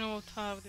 Üstüne otardı.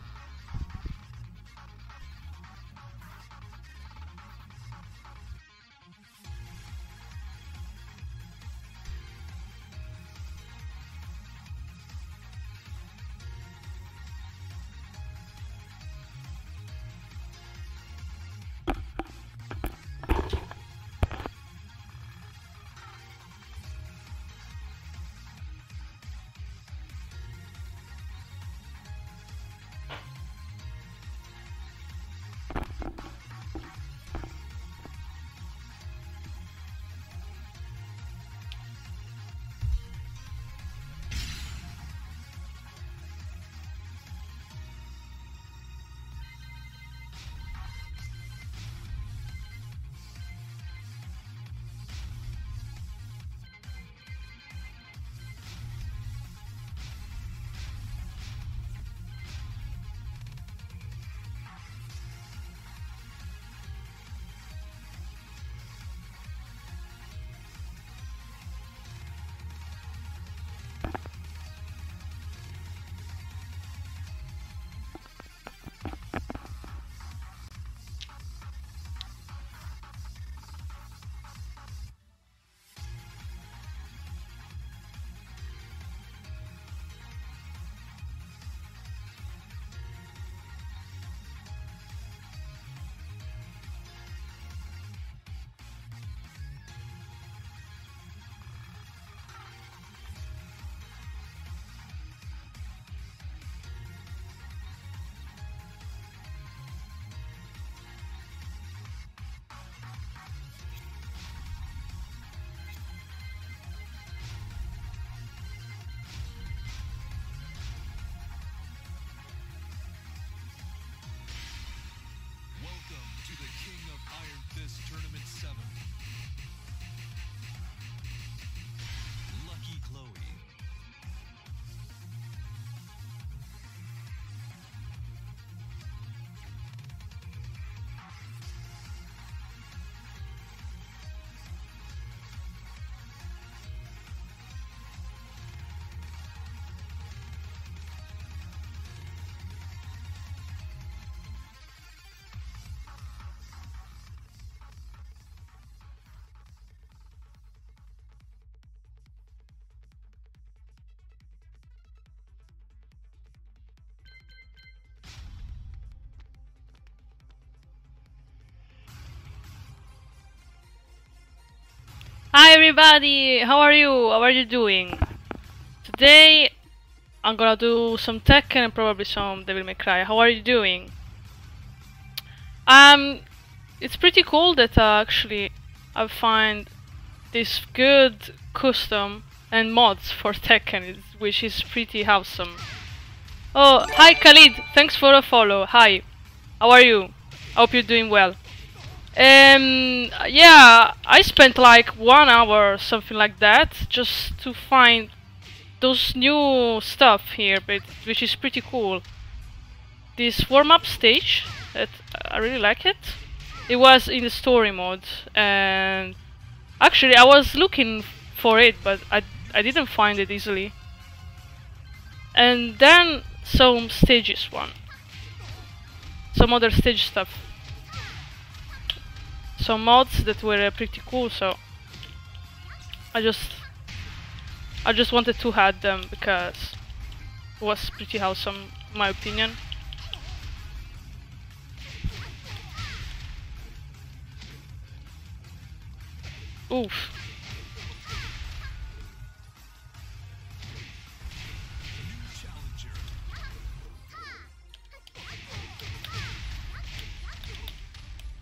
Hi everybody, how are you? How are you doing? Today I'm gonna do some Tekken and probably some Devil May Cry. How are you doing? Um, it's pretty cool that uh, actually I find this good custom and mods for Tekken, which is pretty awesome. Oh, hi Khalid, thanks for a follow. Hi, how are you? I hope you're doing well. Um, yeah, I spent like one hour, something like that, just to find those new stuff here, but which is pretty cool. This warm-up stage, I really like it. It was in the story mode, and actually I was looking for it, but I I didn't find it easily. And then some stages one, some other stage stuff some mods that were uh, pretty cool so I just I just wanted to add them because it was pretty awesome in my opinion. Oof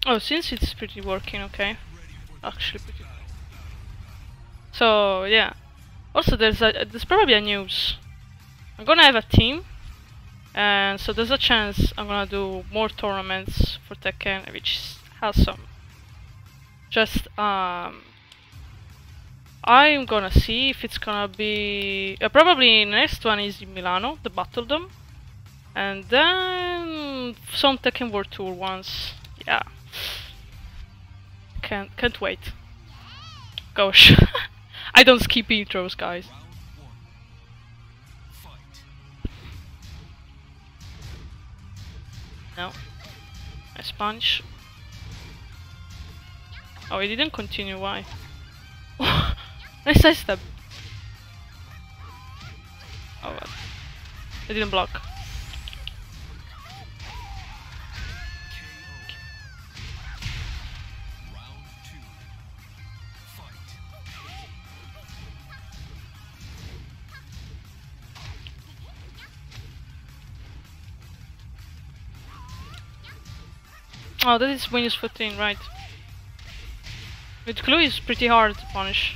Oh, since it's pretty working, okay. Actually, pretty. So yeah. Also, there's a there's probably a news. I'm gonna have a team, and so there's a chance I'm gonna do more tournaments for Tekken, which has some. Just um. I'm gonna see if it's gonna be uh, probably next one is in Milano, the Battle Dome, and then some Tekken World Tour ones. Yeah. Can't can't wait. Gosh. I don't skip intros, guys. No. A sponge. Oh, it didn't continue, why? nice side step. Oh. It didn't block. Oh, that is Windows 14, right. With glue is pretty hard to punish.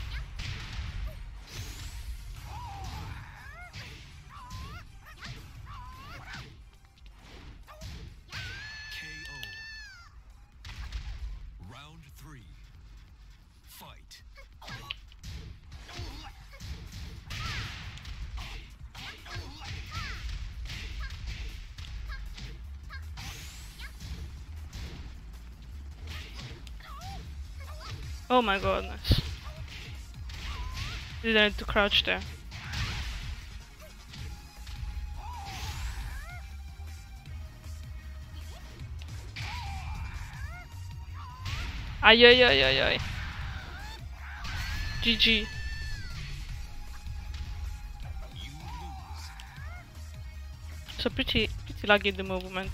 Oh my goodness. Did I need to crouch there? Ay ay ay ay ay. GG. So pretty pretty laggy the movement.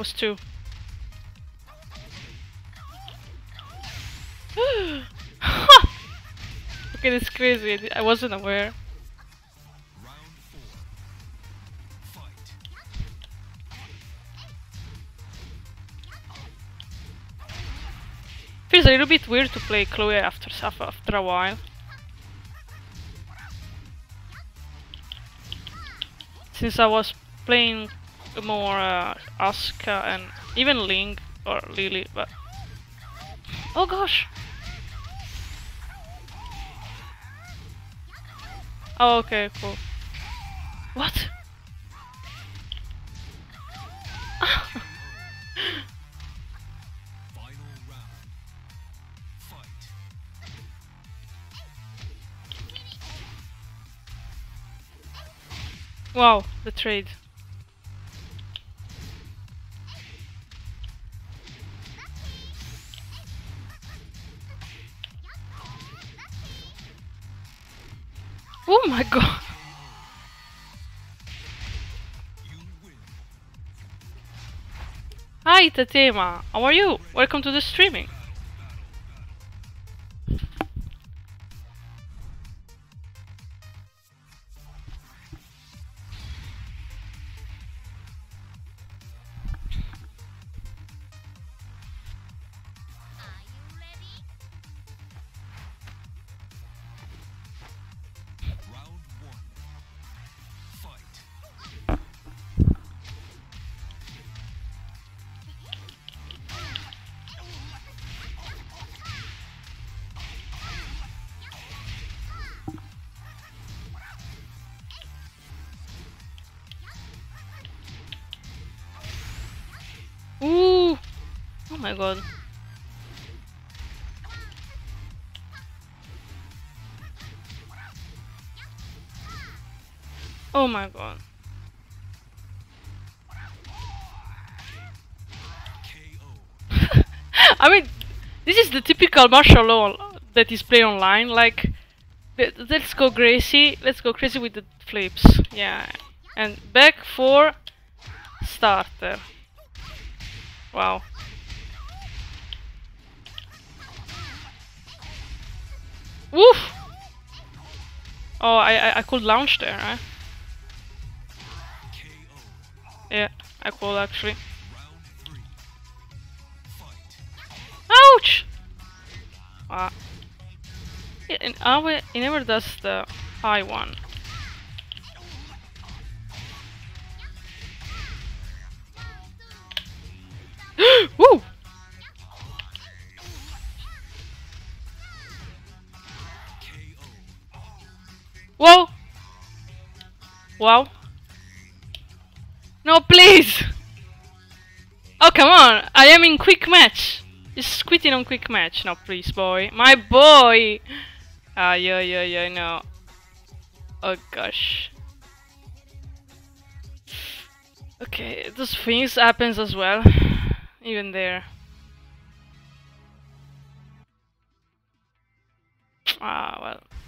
was two. okay, that's crazy. I wasn't aware. Feels a little bit weird to play Chloe after after a while. Since I was playing more uh, Asuka and even Ling or Lily, but oh gosh. Oh, okay, cool. What? Wow, the trade. Tatema, uh, how are you? Welcome to the streaming. God. Oh my god. I mean, this is the typical Marshall Law that is played online. Like, let's go crazy, let's go crazy with the flips. Yeah. And back for starter. Wow. Woof! Oh, I, I, I could launch there, right? Yeah, I could actually. Ouch! Wow. Yeah, and ah, Awe, he never does the high one. Woo! Whoa! Wow. No, please! Oh, come on! I am in quick match! Just quitting on quick match. No, please, boy. My boy! Ah, yeah, yeah, yeah, no. Oh, gosh. Okay, those things happens as well. Even there. Ah, well.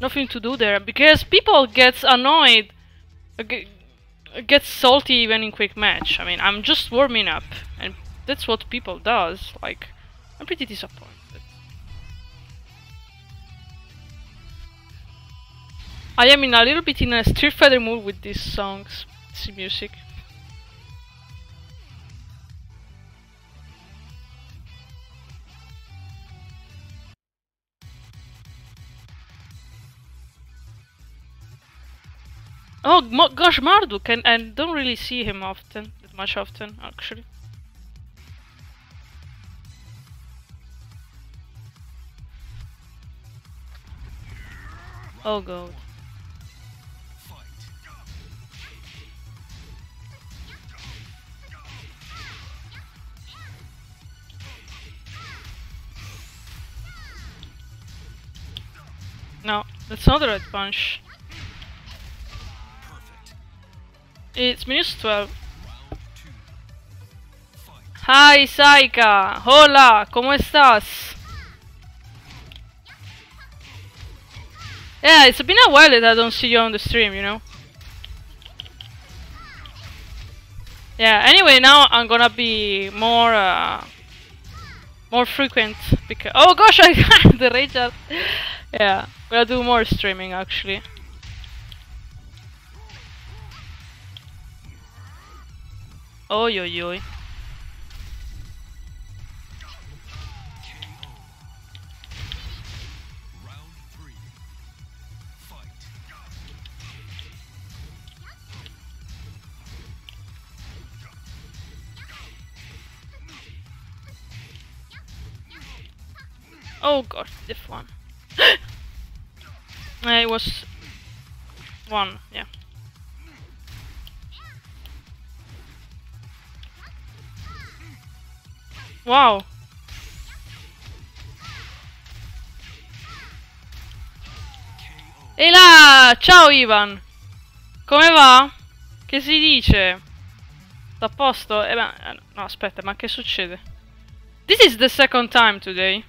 Nothing to do there because people gets annoyed gets salty even in quick match. I mean i'm just warming up and that's what people does like i'm pretty disappointed. I am in a little bit in a street fighter mood with these songs this music Oh gosh, Marduk, and I don't really see him often, much often, actually. Oh god. No, that's not the right punch. It's minus 12. Round two. Fight. Hi Saika! Hola! ¿Cómo estás? Yeah, it's been a while that I don't see you on the stream, you know? Yeah, anyway, now I'm gonna be more, uh, more frequent because- Oh gosh, I got the rage out. Yeah, gonna do more streaming actually. Round three. Fight. Oh gosh, this one. Uh, it was one, yeah. Wow. E là! Ciao Ivan! Come va? Che si dice? Sta a posto? Eh, beh, eh, no, aspetta, ma che succede? This is the second time today.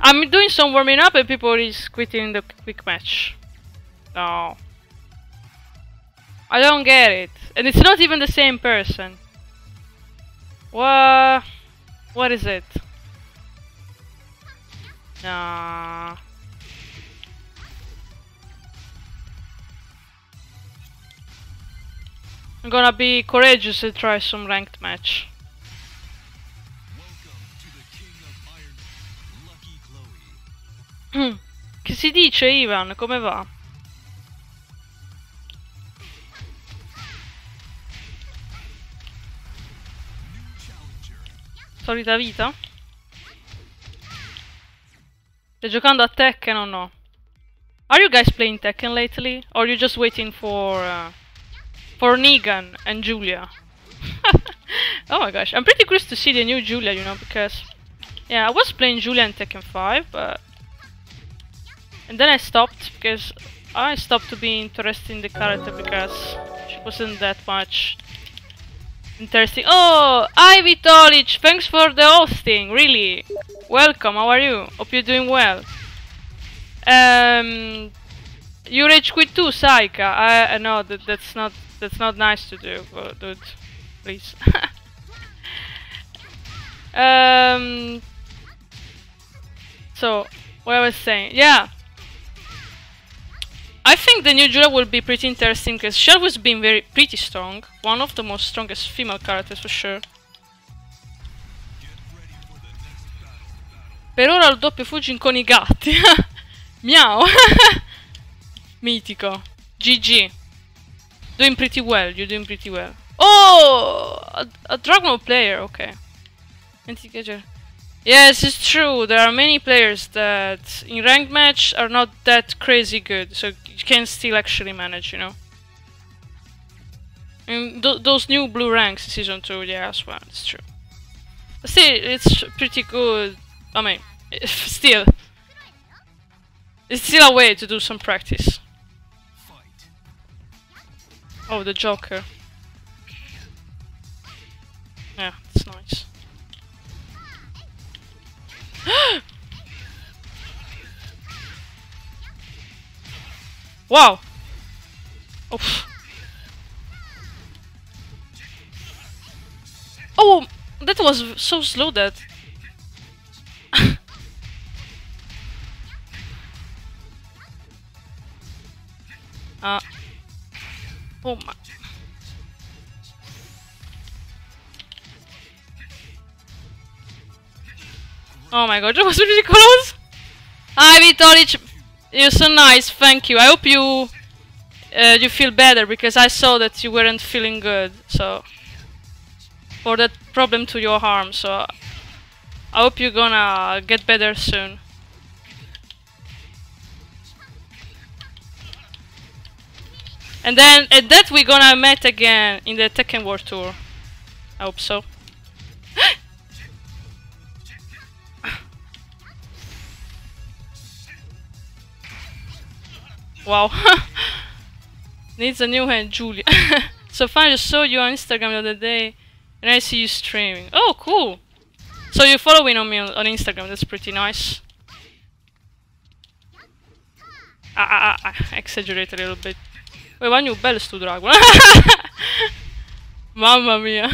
I'm doing some warming up and people is quitting the quick match. No. I don't get it. And it's not even the same person. What? What is it? Nah. I'm gonna be courageous and try some ranked match. Welcome to the King of Iron, Lucky Chloe. Che si dice Ivan? Come va? Solita vita? Stai giocando a Tekken o no? Are you guys playing Tekken lately? Or are you just waiting for uh, for Negan and Julia? oh my gosh, I'm pretty curious to see the new Julia, you know, because yeah, I was playing Julia in Tekken 5, but and then I stopped because I stopped to be interested in the character because she wasn't that much Interesting. Oh, Ivy Tolich, thanks for the hosting. Really, welcome. How are you? Hope you're doing well. Um, you rage quit too, Saika. I, I know that that's not that's not nice to do, but dude, please. um. So, what I was saying, yeah. I think the new Julia will be pretty interesting because Shell was been very pretty strong, one of the most strongest female characters for sure. Per ora il doppio Fujin con i gatti. Miau. Mitico. GG. Doing pretty well, you're doing pretty well. Oh! A, a Dragon player, okay. Yes, it's true. There are many players that in ranked match are not that crazy good, so you can still actually manage, you know. And th those new blue ranks in season two, yeah, as well, it's true. But still, it's pretty good. I mean, still, it's still a way to do some practice. Oh, the Joker. Yeah, it's nice. wow! Oof. Oh, that was so slow that. uh. Oh my. Oh my god, that was really close! Hi Vitolic, you're so nice, thank you. I hope you uh, you feel better because I saw that you weren't feeling good, so for that problem to your arm, so I hope you're gonna get better soon. And then at that we're gonna meet again in the Tekken World Tour. I hope so. Wow. Needs a new hand, Julia. so fine, I just saw you on Instagram the other day. And I see you streaming. Oh, cool. So you're following on me on, on Instagram. That's pretty nice. Ah, ah, ah, ah, exaggerate a little bit. Poi Vagno bello sto drago. Mamma mia.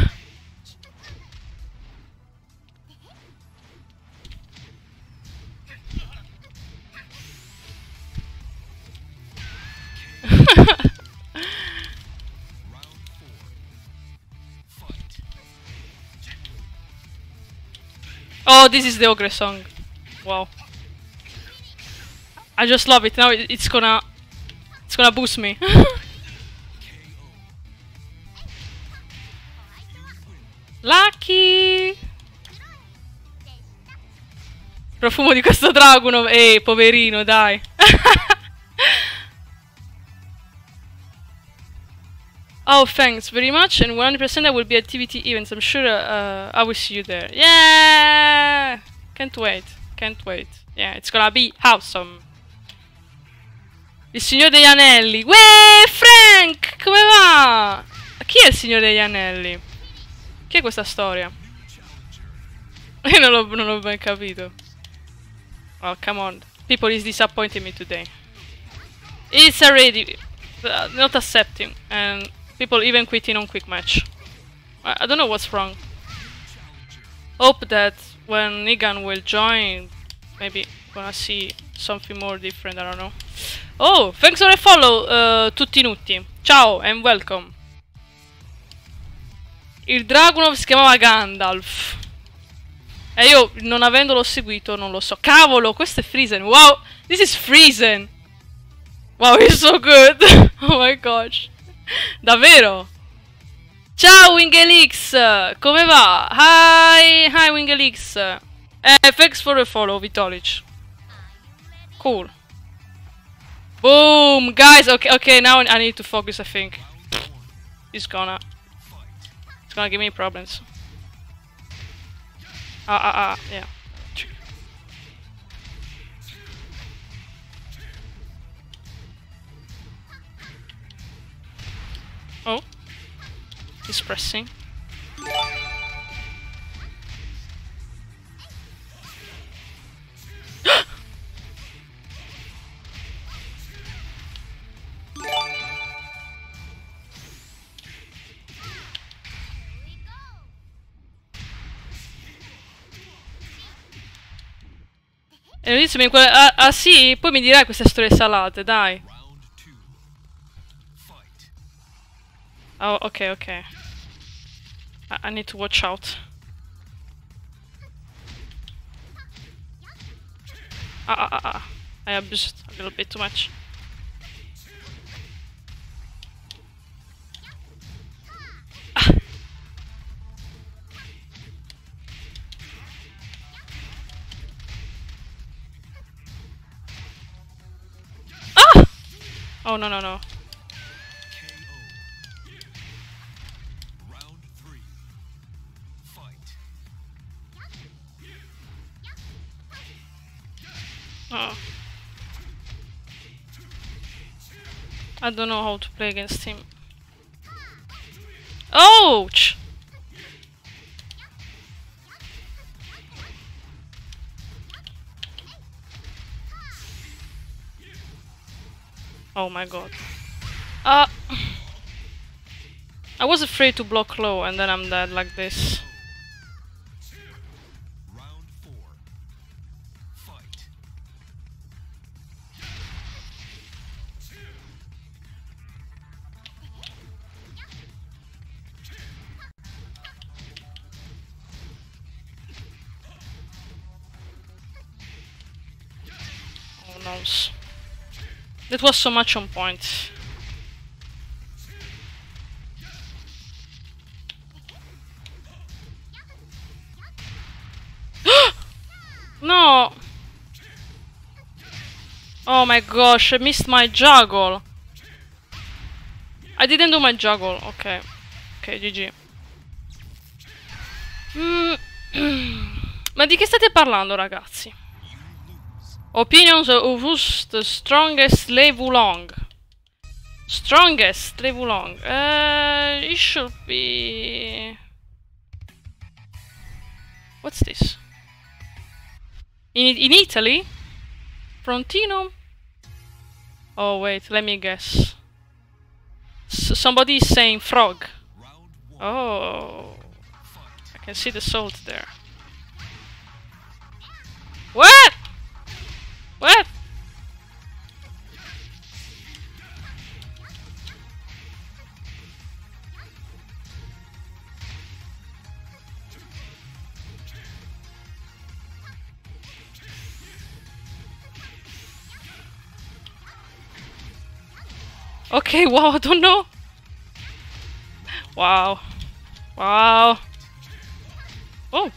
Oh, this is the Ogre song. Wow. I just love it. Now it- it's gonna... It's gonna boost me. Lucky! Profumo di questo dragono. Ehi, poverino, dai. oh, thanks very much. And 100% I will be at TVT events. I'm sure uh, I will see you there. Yeah! Can't wait. Can't wait. Yeah, it's gonna be awesome. Il Signore degli Anelli. Uè, Frank! Come va? Chi è il Signore degli Anelli? Chi è questa storia? Non l'ho ben capito. Oh, come on. People is disappointing me today. It's already uh, not accepting. And people even quitting on quick match. I, I don't know what's wrong. Hope that when Nigan will join, maybe gonna see something more different, I don't know. Oh, thanks for the follow, uh, tutti nutti. Ciao and welcome. Il Dragunov si chiamava Gandalf. E io, non avendolo seguito, non lo so. Cavolo, questo è Friesen. Wow, this is Friesen. Wow, he's so good. oh my gosh. Davvero? Ciao Wingelix, come va? Hi, hi Wingelix. Eh, thanks for the follow, Vitolic. Cool. Boom, guys. Okay, okay. Now I need to focus. I think he's gonna, it's gonna give me problems. Ah, ah, ah. Yeah. Oh, he's pressing. E mi ah, ah sì, poi mi dirai queste storie salate, dai. Oh, ok, ok. I, I need to watch out. Ah, ah, ah, ah. I abused a little bit too much. Ah. Ah! Oh no no no. Oh. I don't know how to play against him. Ouch! Oh my god. Uh, I was afraid to block low and then I'm dead like this. That was so much on point. no! Oh my gosh, I missed my juggle. I didn't do my juggle. Okay. Ok, GG. Mm. Ma di che state parlando, ragazzi? Opinions of who's the strongest Lei Wulong? Strongest Lei Wulong? Uh, it should be... What's this? In in Italy? Frontino? Oh wait, let me guess. S- somebody is saying frog. Oh, I can see the salt there. What? What? Okay, wow, I don't know. Wow. Wow. Oh.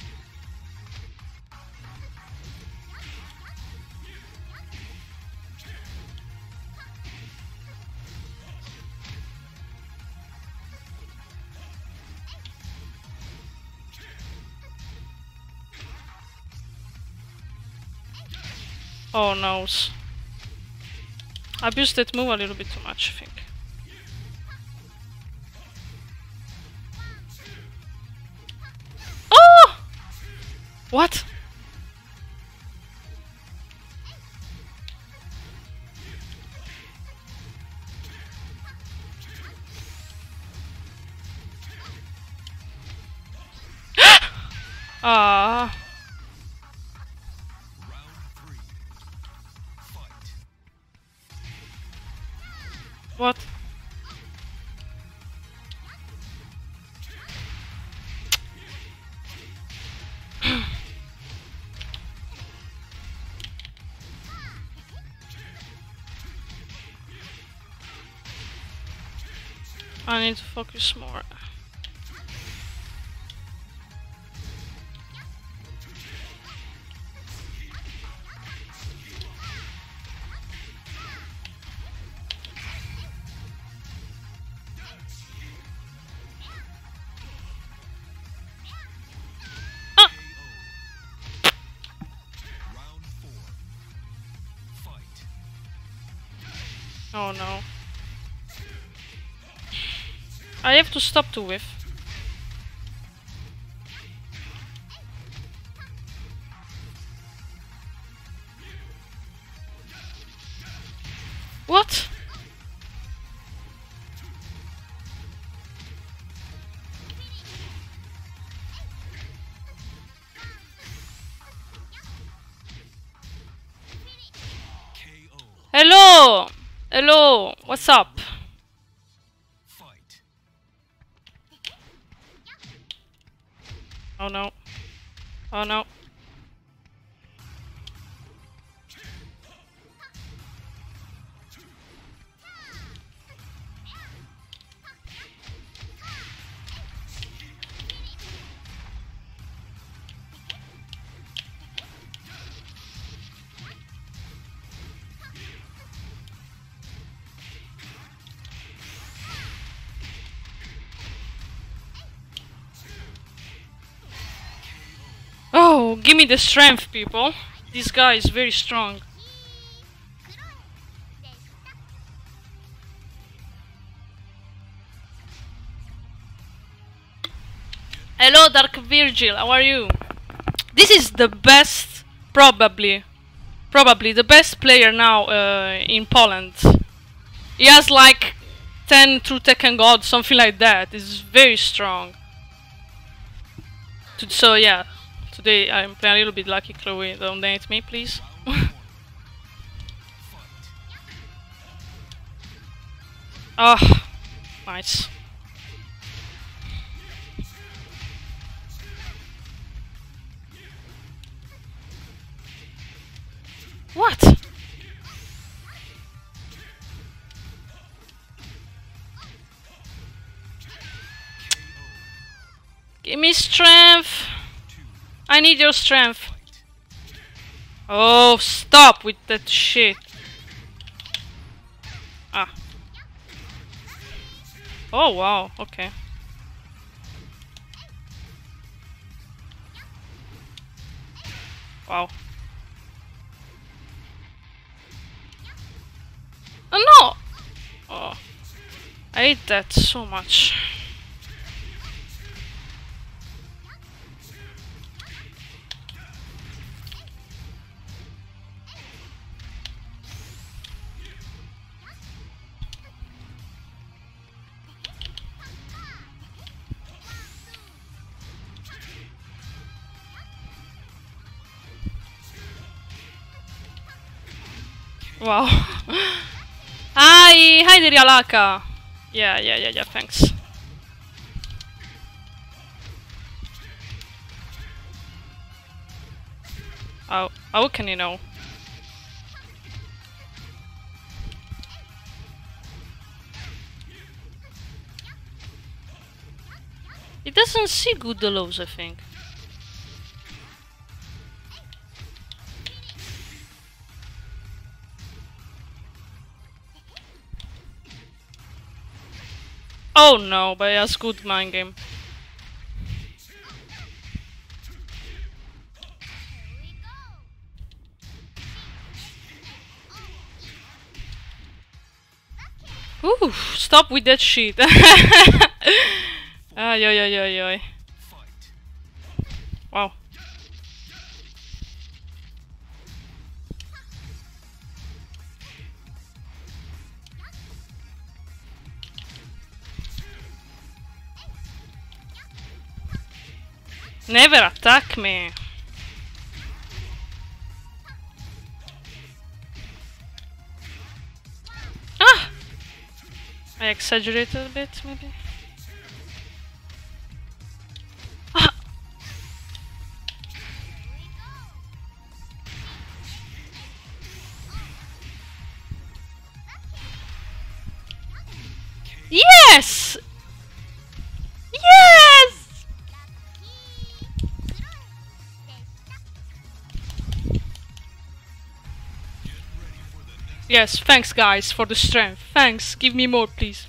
Oh no. I abused that move a little bit too much, I think. Oh! What? Ah. Need to focus more. I have to stop to whiff. What? Hello! Hello! What's up? The strength, people. This guy is very strong. Hello, Dark Virgil. How are you? This is the best, probably, probably the best player now uh, in Poland. He has like 10 True Tekken God, something like that. He's very strong. So yeah, today I'm playing a little bit Lucky Chloe. Don't date me, please. Ah, nice. What? Give me strength. I need your strength. Oh, stop with that shit. Ah. Oh, wow. Okay. Wow. Oh, no! Oh. I hate that so much. Wow. Hi, hi Nerialaka. Yeah, yeah, yeah, yeah, thanks. How, how can you know? It doesn't see good the lows, I think. Oh no, but that's good mind game. Ooh, stop with that shit. Ay, ay, ay, ay, ay. Wow. Never attack me. Ah! I exaggerated a bit, maybe. Ah! Yes! Yes! Yes, thanks guys for the strength. Thanks, give me more please.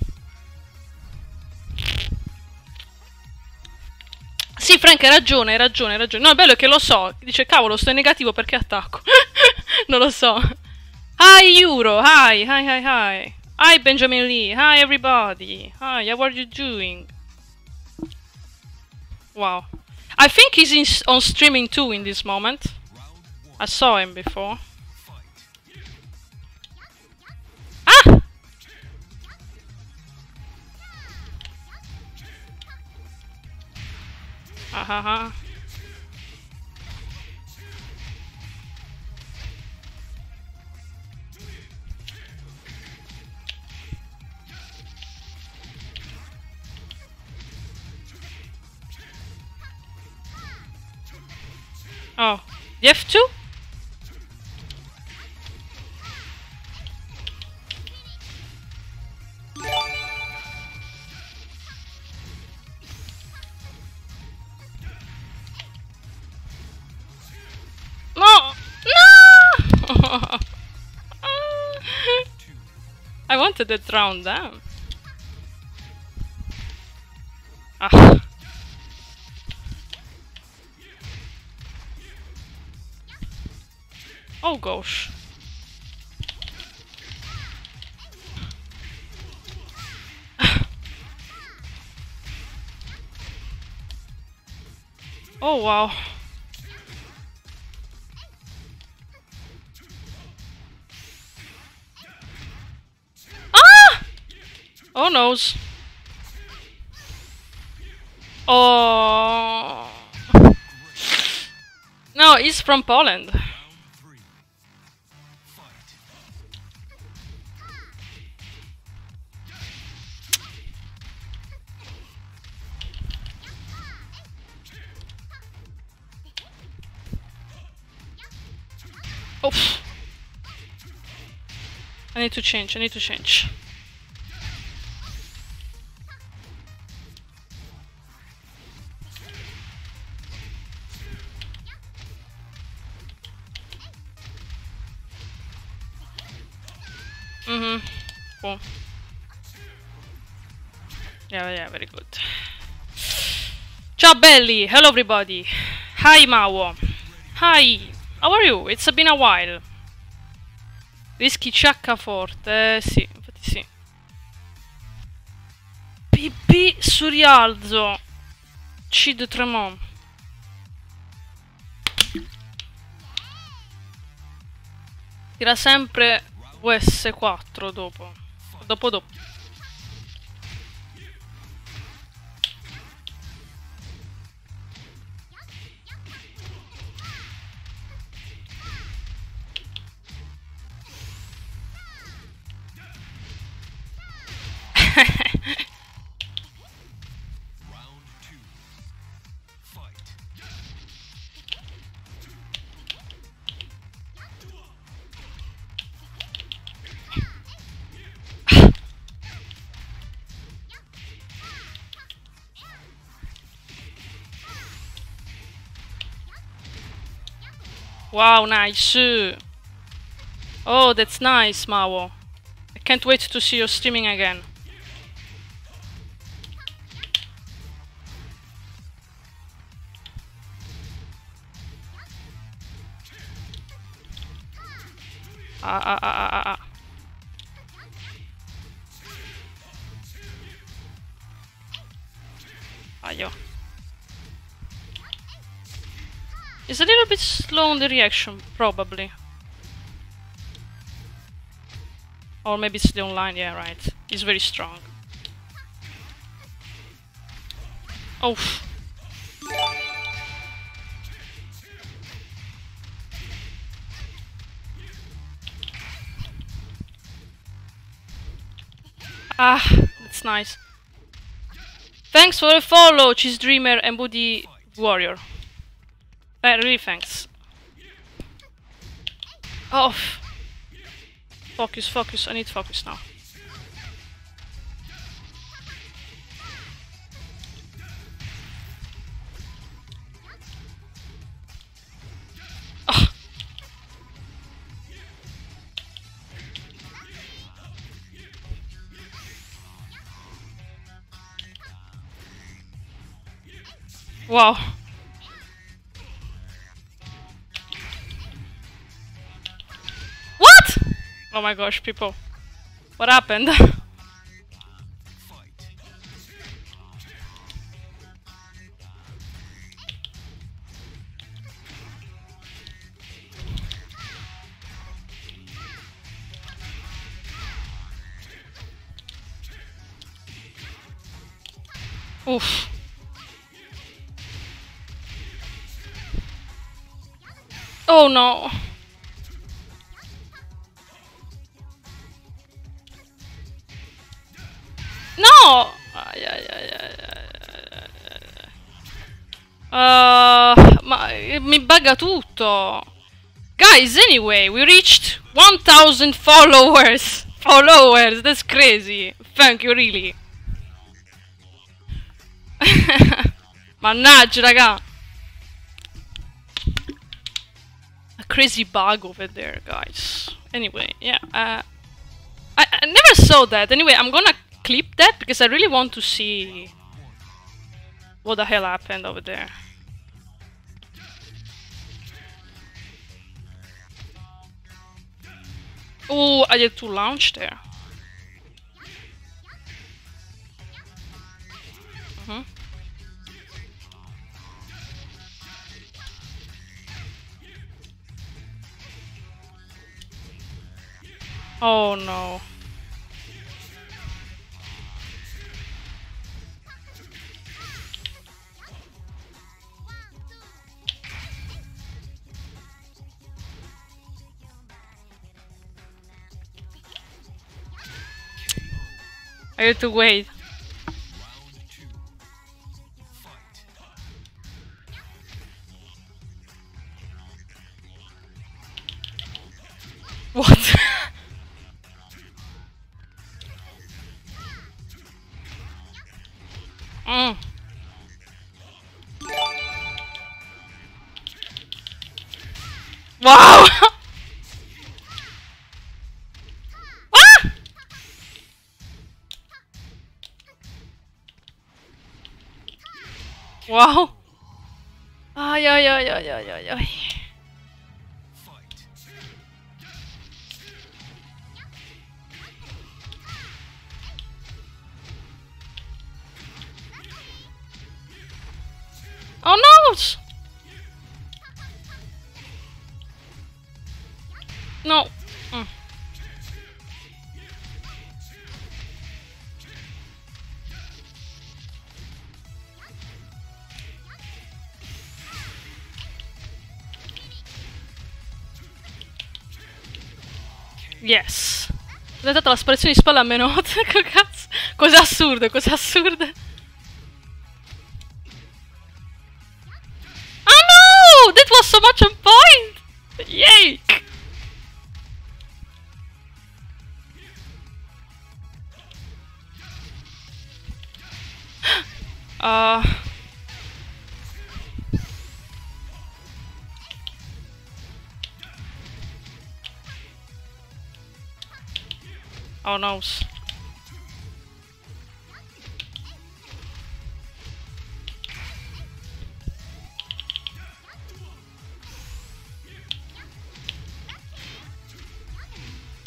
Sì, Frank, hai ragione, hai ragione, hai ragione. No, è bello che lo so. Dice, cavolo, sto in negativo perché attacco. non lo so. Hi, Euro. Hi, hi, hi, hi. Hi, Benjamin Lee. Hi, everybody. Hi, how are you doing? Wow. I think he's on streaming too in this moment. I saw him before. Ahaha. Oh, you have two? Wanted it round down. Ah. Oh gosh. oh wow. Oh. Oh. No, he's from Poland. Oh. I need to change, I need to change. Ciao belli! Hello everybody! Hi Mao! Hi! How are you? It's been a while. Rischi CH forte, eh, sì, infatti sì. PP su rialzo. Cid Tremont. Tira sempre US4 dopo. Dopo dopo. Wow, nice. Oh, that's nice, Mao. I can't wait to see you streaming again. Bit slow on the reaction, probably. Or maybe it's the online, yeah, right. It's very strong. Oh. Ah, that's nice. Thanks for the follow, Cheese Dreamer and Booty Warrior. Really thanks. Oh. Focus, focus. I need focus now. Ah. Wow. Oh my gosh, people. What happened? Oof. Oh. No! Tutto. Guys, anyway, we reached 1000 followers. Followers, that's crazy. Thank you, really. Mannaggia, raga. A crazy bug over there, guys. Anyway, yeah. Uh, I, I never saw that. Anyway, I'm gonna clip that because I really want to see what the hell happened over there. Oh, I did two launch there. Oh no. I have to wait. Wow! Ay, ay, ay, ay, ay, ay. Yes. Ho dato la sparizione di spalla a meno 8. Che cazzo? Cose assurde, cose assurde. Oh no! That was so much on point! Yay! Uh, Oh no.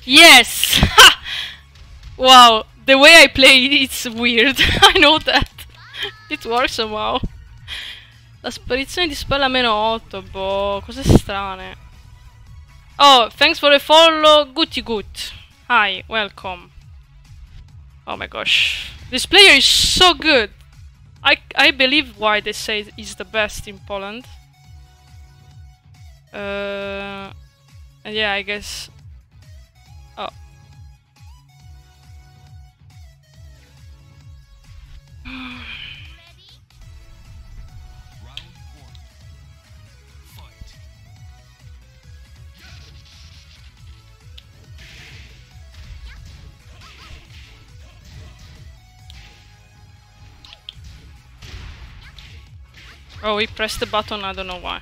Yes! wow, the way I play it's weird. I know that. It works somehow. La sparizione di spalla meno 8, boh, cose strane. Oh, thanks for the follow, Guti Gut. Hi, welcome. Oh my gosh. This player is so good. I, I believe why they say he's the best in Poland. Uh, and yeah, I guess. Oh. Oh, he pressed the button, I don't know why.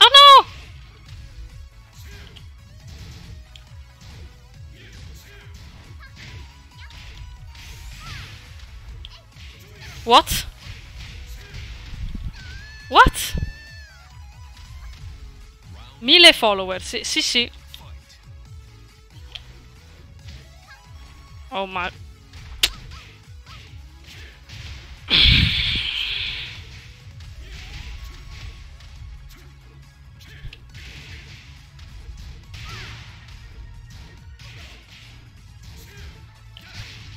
Oh no! What? What? Mille followers, sì, sì, sì. Oh my.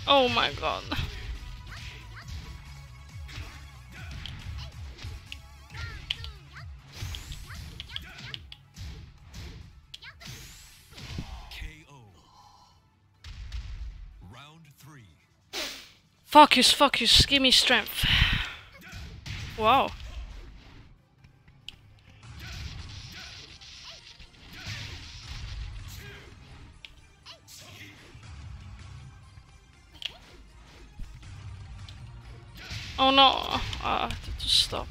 Oh my god. Focus, focus, give me strength. Wow. Oh no, ah, I have to stop.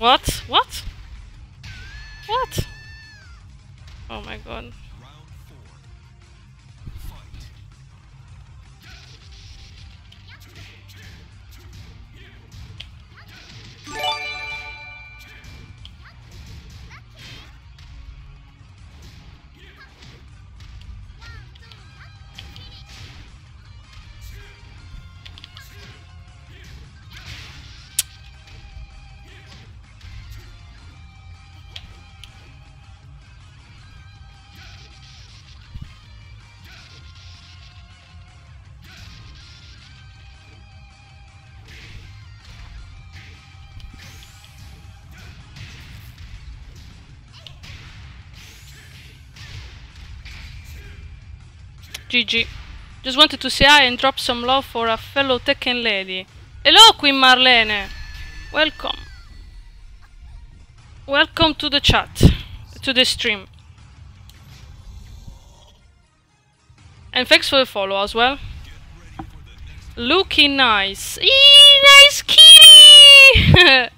What? What? What? Oh my god. GG. Just wanted to say hi and drop some love for a fellow Tekken lady. Hello, Queen Marlene. Welcome. Welcome to the chat, to the stream. And thanks for the follow as well. Looking nice. Eee, nice kitty!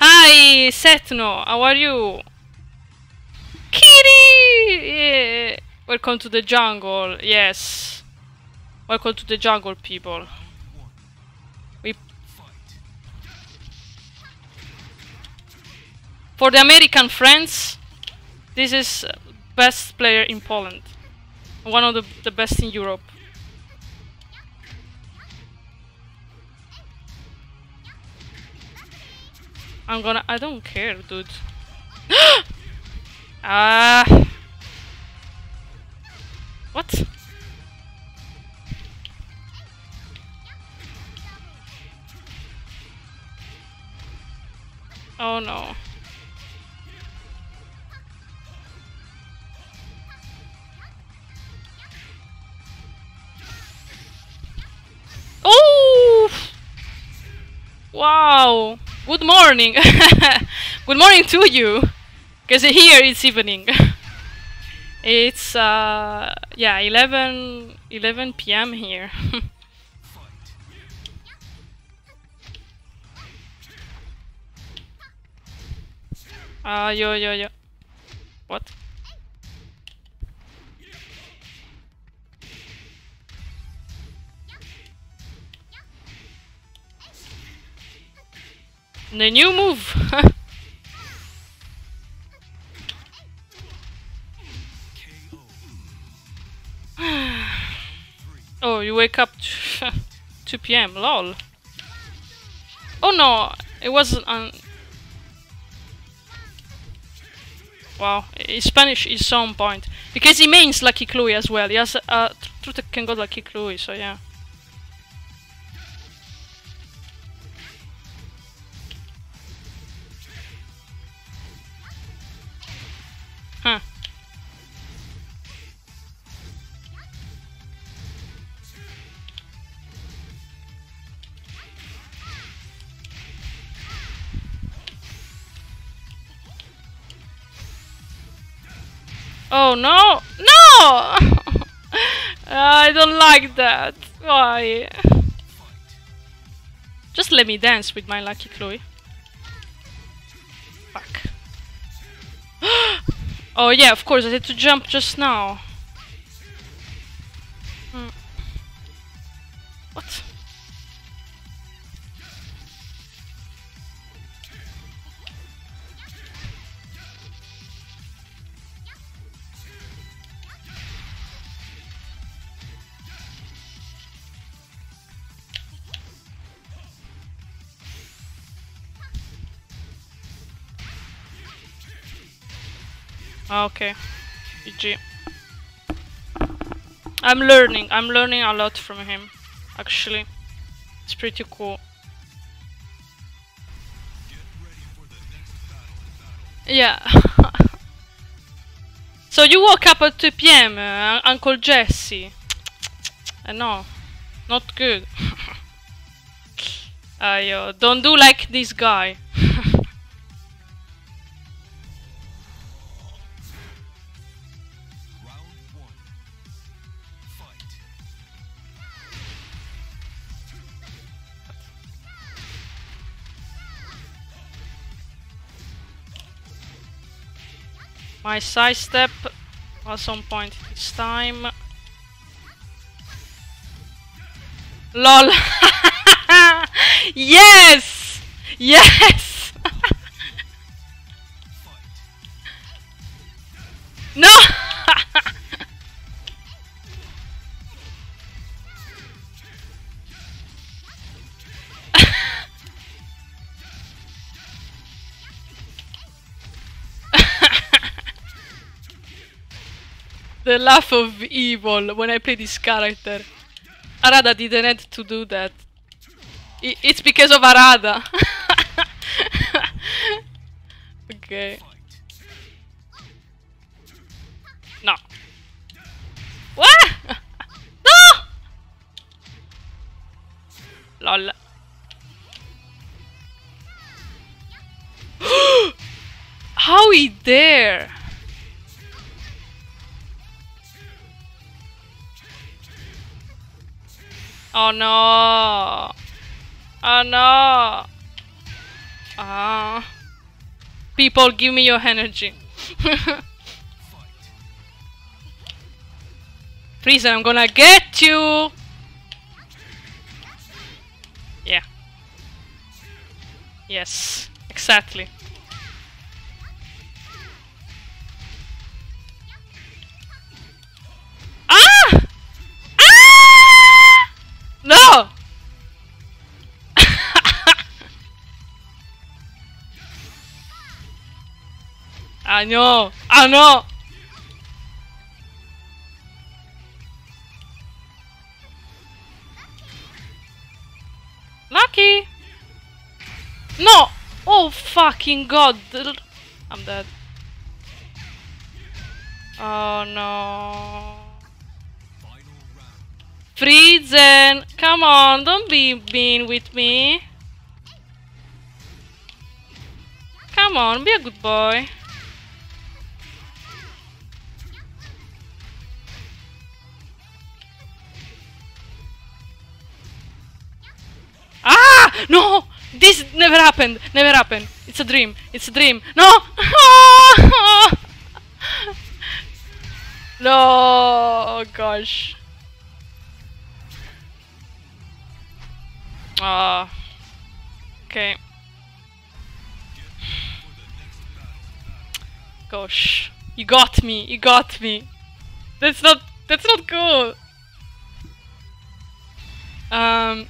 Hi, Setno. How are you? Kitty! Yeah. Welcome to the jungle. Yes. Welcome to the jungle, people. We for the American friends, this is best player in Poland. One of the, the best in Europe. I'm gonna. I don't care, dude. Ah. What? Oh no. Oh! Wow! Good morning! Good morning to you! Because here it's evening. it's uh yeah 11 11 p.m. here. Ah, yo yo yo. What? The new move. oh, you wake up 2 p.m. Lol. Oh no, it wasn't on. Wow, his Spanish is on point because he means Lucky Chloe as well. He has a True Tekken God Lucky Chloe, so yeah. Huh. Oh no! No! I don't like that. Why? Just let me dance with my lucky Chloe. Fuck. oh yeah, of course, I had to jump just now. Hmm. What? Okay. GG. I'm learning. I'm learning a lot from him. Actually. It's pretty cool. Yeah. so you woke up at 2 p.m., uh, Uncle Jesse. I know. Not good. Ayo, don't do like this guy. My side step was on point this time. LOL! yes! Yes! no! the laugh of evil when I play this character. Harada didn't have to do that. It's because of Harada. okay. No. What? no! Lol. How he dare? Oh no! Oh no! Ah. People, give me your energy. Frizen, I'm gonna get you! Yeah. Yes, exactly. Ah! No! I know! I know! Lucky! No! Oh fucking god! I'm dead. Oh no. Frizen! Come on, don't be mean with me. Come on, be a good boy. Ah! No! This never happened! Never happened! It's a dream! It's a dream! No! no! Oh, gosh. Ah. okay. Gosh. You got me! You got me! That's not that's not cool! Um,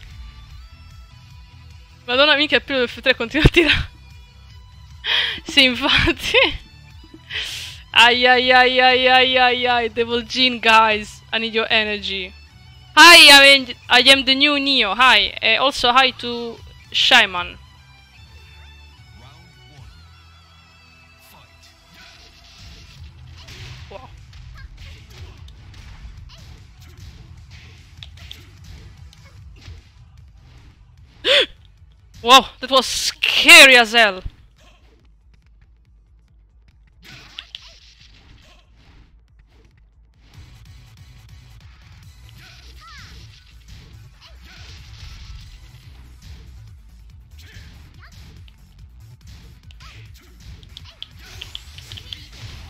Madonna mica più F3 continua a tirare. sì, infatti. ai ai ai ai ai ai ai. Devil Gene, guys. I need your energy. Hi, I, am, I am the new Neo. Hi. Uh, also, hi to Shaman. Wow. Wow, that was scary as hell.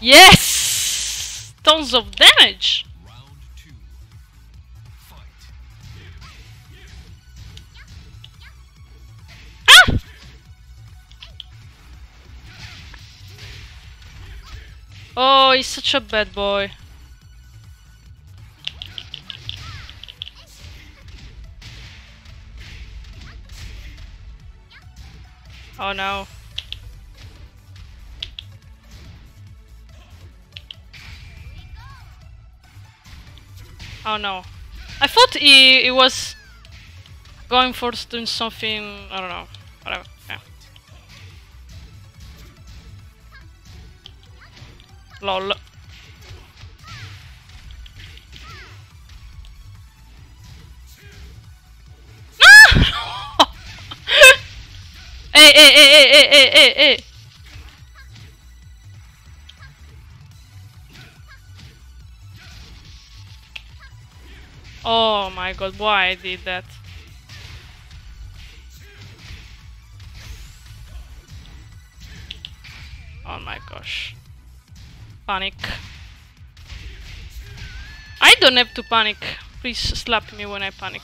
Yes! Tons of damage! Ah! Oh, he's such a bad boy. Oh no. Oh no. I thought he, he was going for doing something, I don't know, whatever. Yeah. Lol. Hey, hey, hey, hey, hey, hey, hey, hey. Oh my god, why I did that? Oh my gosh. Panic. I don't have to panic. Please slap me when I panic.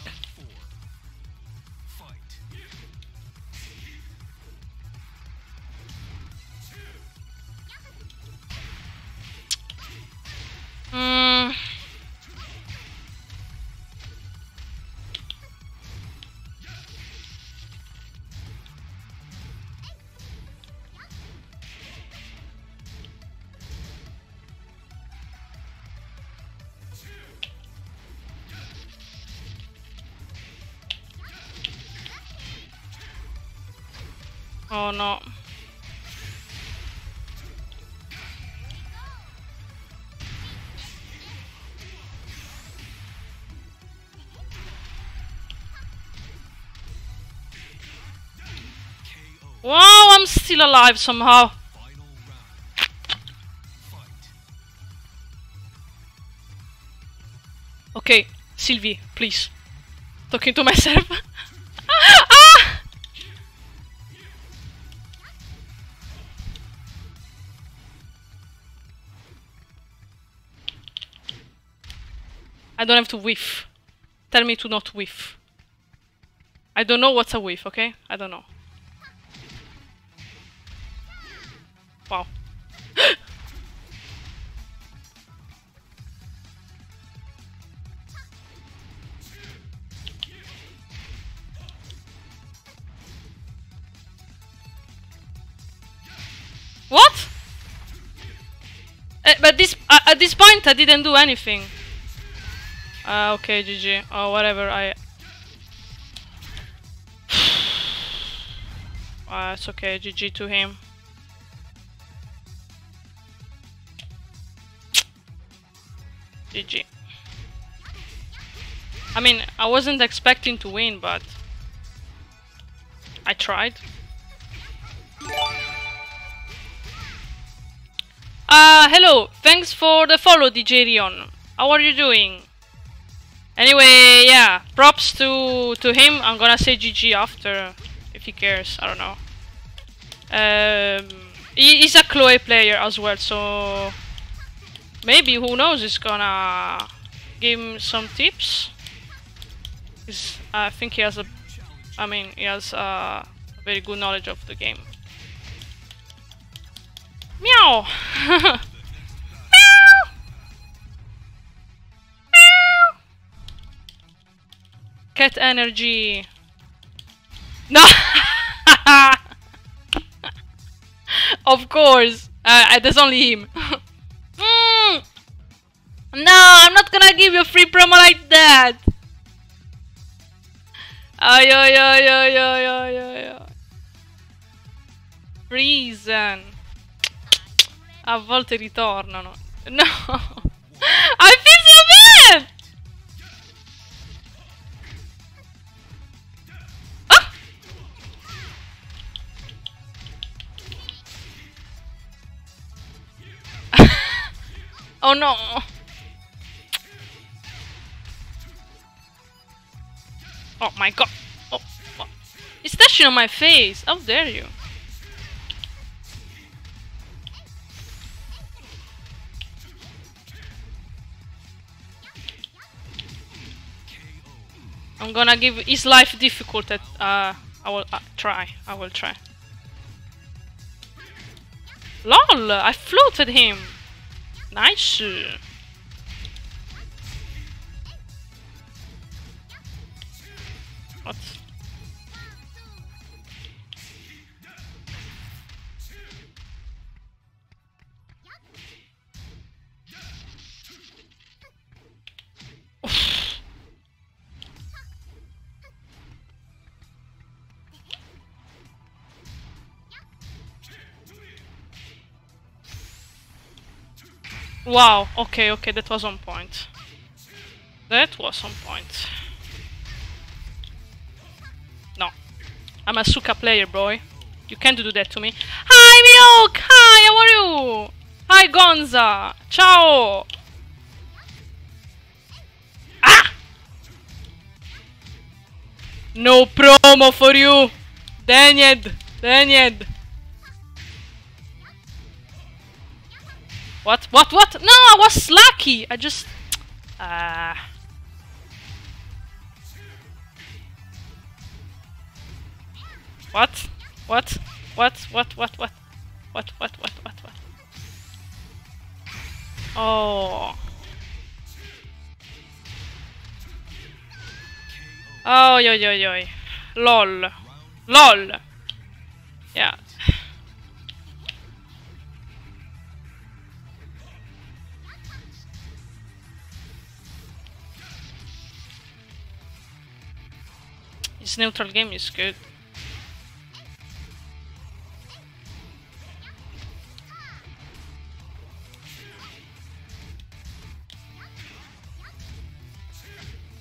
Still alive somehow. Okay, Sylvie, please. Talking to myself. ah! I don't have to whiff. Tell me to not whiff. I don't know what's a whiff, okay? I don't know. This point I didn't do anything. Uh, okay, GG. Oh, whatever. I. Uh, it's okay. GG to him. GG. I mean, I wasn't expecting to win, but I tried. Uh, hello. Thanks for the follow, DJ Rion. How are you doing? Anyway, yeah, props to to him. I'm gonna say GG after, if he cares. I don't know. Um, he, he's a Chloe player as well, so maybe who knows? He's gonna give him some tips. He's, I think he has a, I mean, he has a very good knowledge of the game. Meow. Cat energy. No. of course. Uh, there's only him. Mm. No, I'm not gonna give you a free promo like that. Ay, ay, ay, ay, ay, ay, ay, ay. Reason. A volte ritornano. No. I feel oh no! Oh my god! Oh, what? It's touching on my face! How dare you! I'm gonna give his life difficult at, uh, I will uh, try, I will try. LOL! I floated him! Nice! Wow, okay, okay, that was on point. That was on point. No. I'm Asuka player, boy. You can't do that to me. Hi, Milk! Hi, how are you? Hi, Gonza! Ciao! Ah! No promo for you! Daniel! Daniel! What? What? What? No, I was lucky! I just... Uh... What? What? What? What? What? What? What? What? What? What? What? Oh. Oh, yo, yo, yo. LOL. LOL. Yeah. His neutral game is good.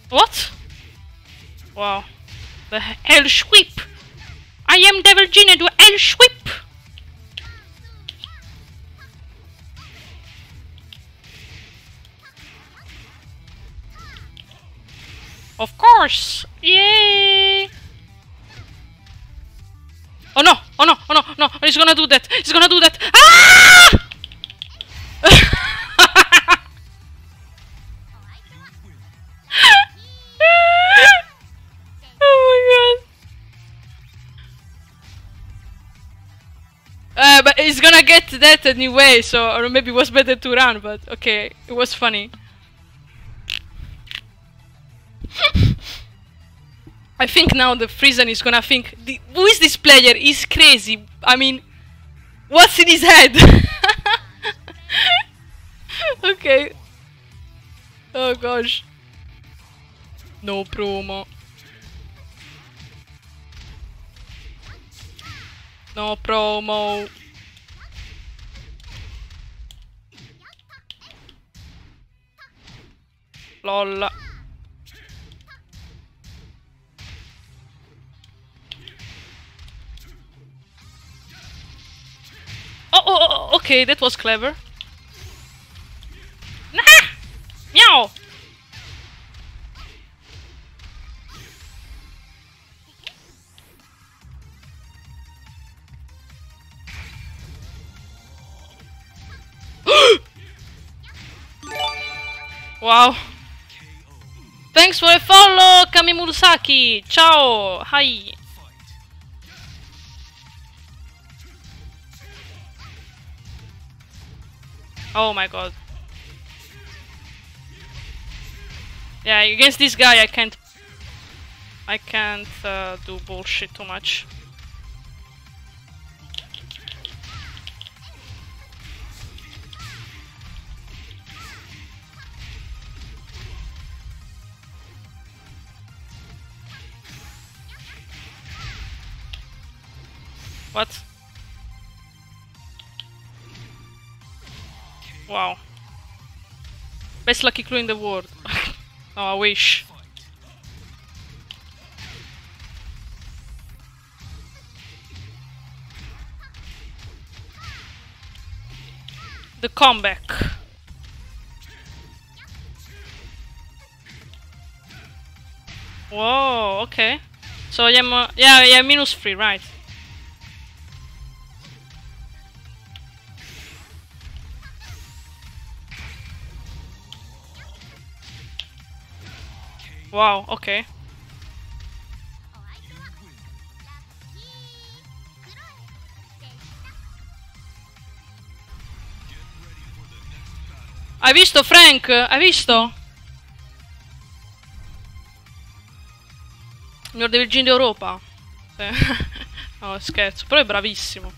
What? Wow. The hell sweep! I am Devil Jin, do hell sweep! Of course! Yay! Oh no! Oh no! Oh no! No! He's gonna do that! He's gonna do that! Ah! oh my god! Uh, but he's gonna get that anyway, so or maybe it was better to run. But okay, it was funny. I think now the Frizen is gonna think, who is this player? He's crazy. I mean, what's in his head? okay. Oh gosh. No promo. No promo. LOL. Oh, oh, oh, oh okay, that was clever. Nah! Meow! wow. Thanks for the follow, Kami Murasaki. Ciao! Hi! Oh my god. Yeah, against this guy I can't I can't uh, do bullshit too much. What? Wow. Best lucky Chloe in the world. oh, I wish. The comeback. Whoa, okay. So yeah, mo- yeah, yeah, minus three, right? Wow, okay. Hai visto Frank? Hai visto? Miglior del Virgin d'Europa. No, scherzo, però è bravissimo.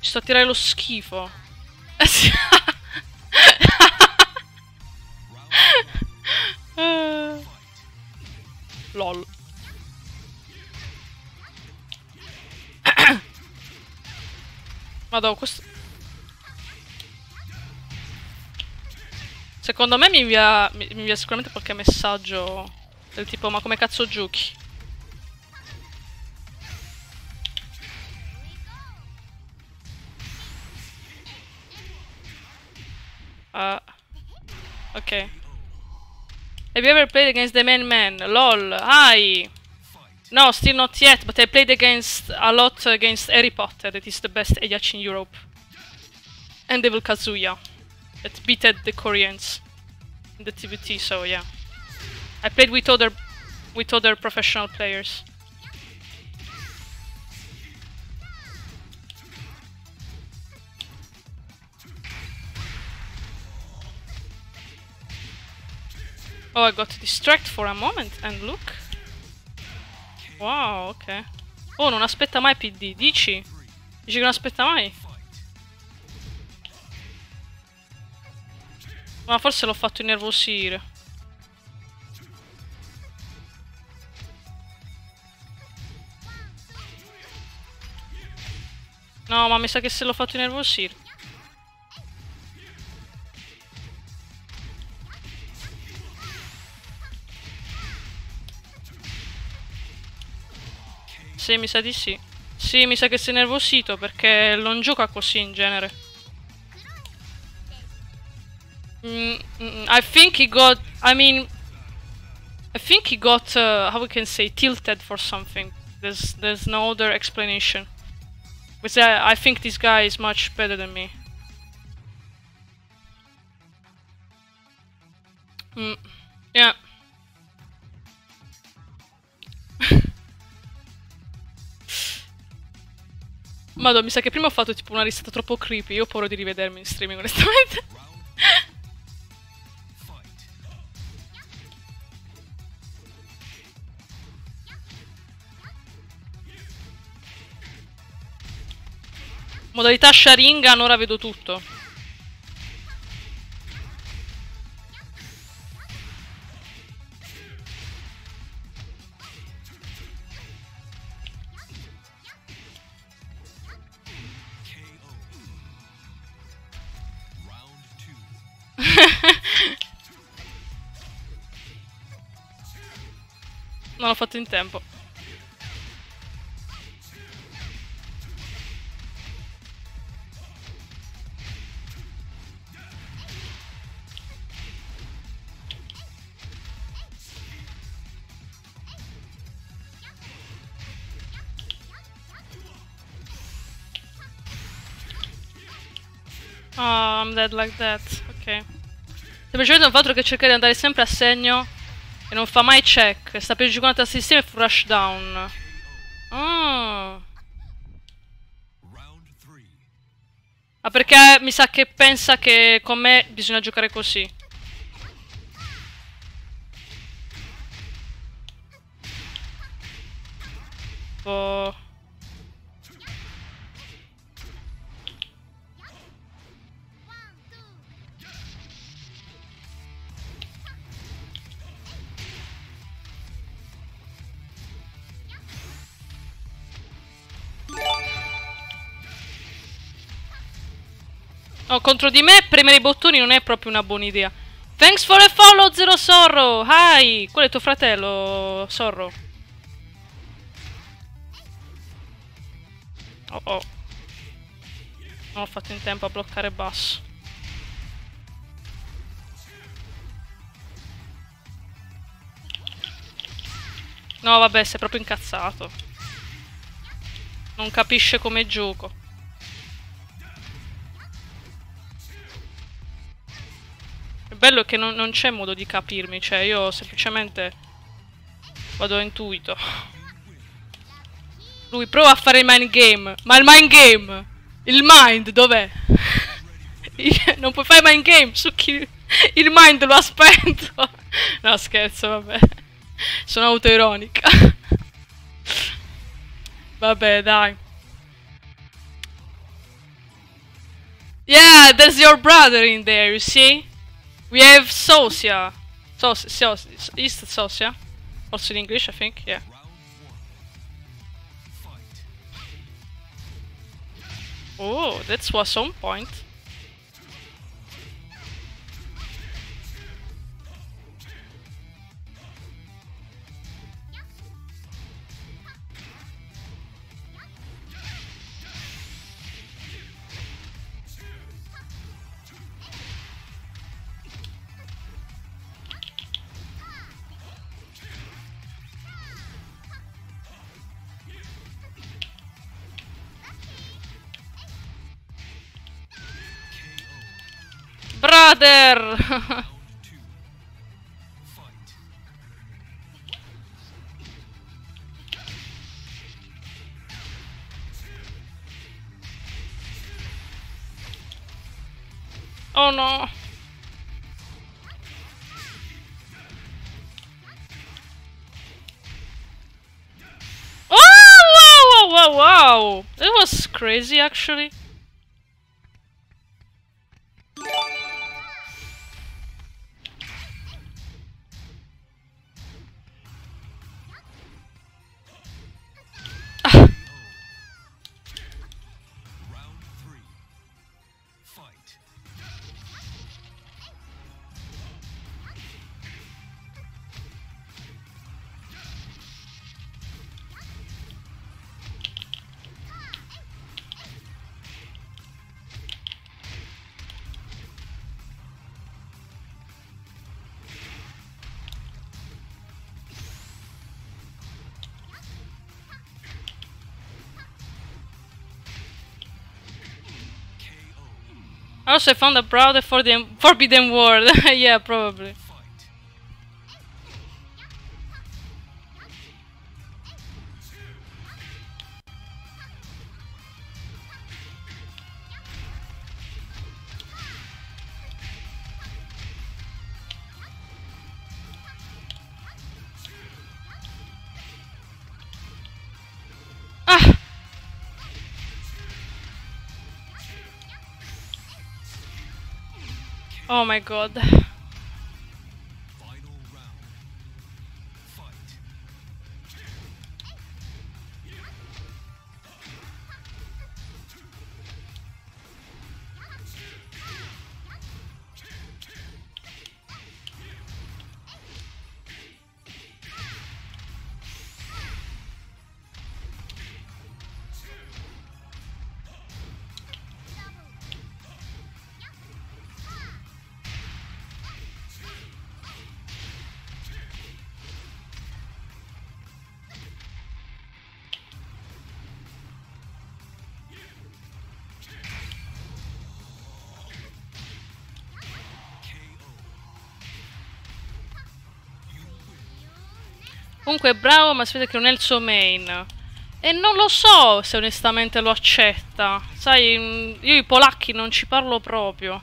Ci sto a tirare lo schifo. Eh. Lol. Madonna, questo... Secondo me mi invia, mi invia sicuramente qualche messaggio del tipo ma come cazzo giochi? Uh, ok. Have you ever played against the main man? LOL, hi! No, still not yet, but I played against a lot against Harry Potter, that is the best Heihachi in Europe. And Devil Kazuya, that beated the Koreans in the TWT, so yeah. I played with other with other professional players. Oh, I got distracted for a moment and look. Wow, ok. Oh, non aspetta mai PD, dici? Dici che non aspetta mai? Ma forse l'ho fatto innervosire. No, ma mi sa che se l'ho fatto innervosire. Sì, mi sa di sì. Sì, mi sa che nervosito perché non gioca così in genere. Mm, mm, I think he got. I mean, I think he got. Uh, how we can say tilted for something. There's there's no other explanation. But I, I think this guy is much better than me. Mm, yeah. Madonna, mi sa che prima ho fatto tipo una risata troppo creepy. Io ho paura di rivedermi in streaming, onestamente. Modalità Sharingan, ora vedo tutto. Non l'ho fatto in tempo. Oh, I'm dead like that. Semplicemente non fa altro che cercare di andare sempre a segno e non fa mai check. Sta per giocare al sistema e rush down. Oh. Ma perché mi sa che pensa che con me bisogna giocare così. Oh. No, contro di me premere i bottoni non è proprio una buona idea. Thanks for the follow, Zero Sorro! Hi! Quello è tuo fratello, Sorro. Oh oh. Non ho fatto in tempo a bloccare basso. No, vabbè, sei proprio incazzato. Non capisce come gioco. Bello è che non, non c'è modo di capirmi, cioè io semplicemente vado a intuito. Lui prova a fare il mind game, ma il mind game, il mind dov'è? non puoi fare mind game su chi il mind lo ha spento. No scherzo, vabbè. Sono autoironica. Vabbè, dai. Yeah, there's your brother in there, you see? We have Sosia. Sosia, Sosia. East Sosia. Also in English, I think, yeah. Oh, that was on point. Brother! Oh no! Oh, wow, wow, wow, wow! That was crazy, actually. Also found a browser for the Forbidden World. yeah, probably. Oh my god. Comunque è bravo, ma si vede che non è il suo main. E non lo so se onestamente lo accetta. Sai, mm, io i polacchi non ci parlo proprio.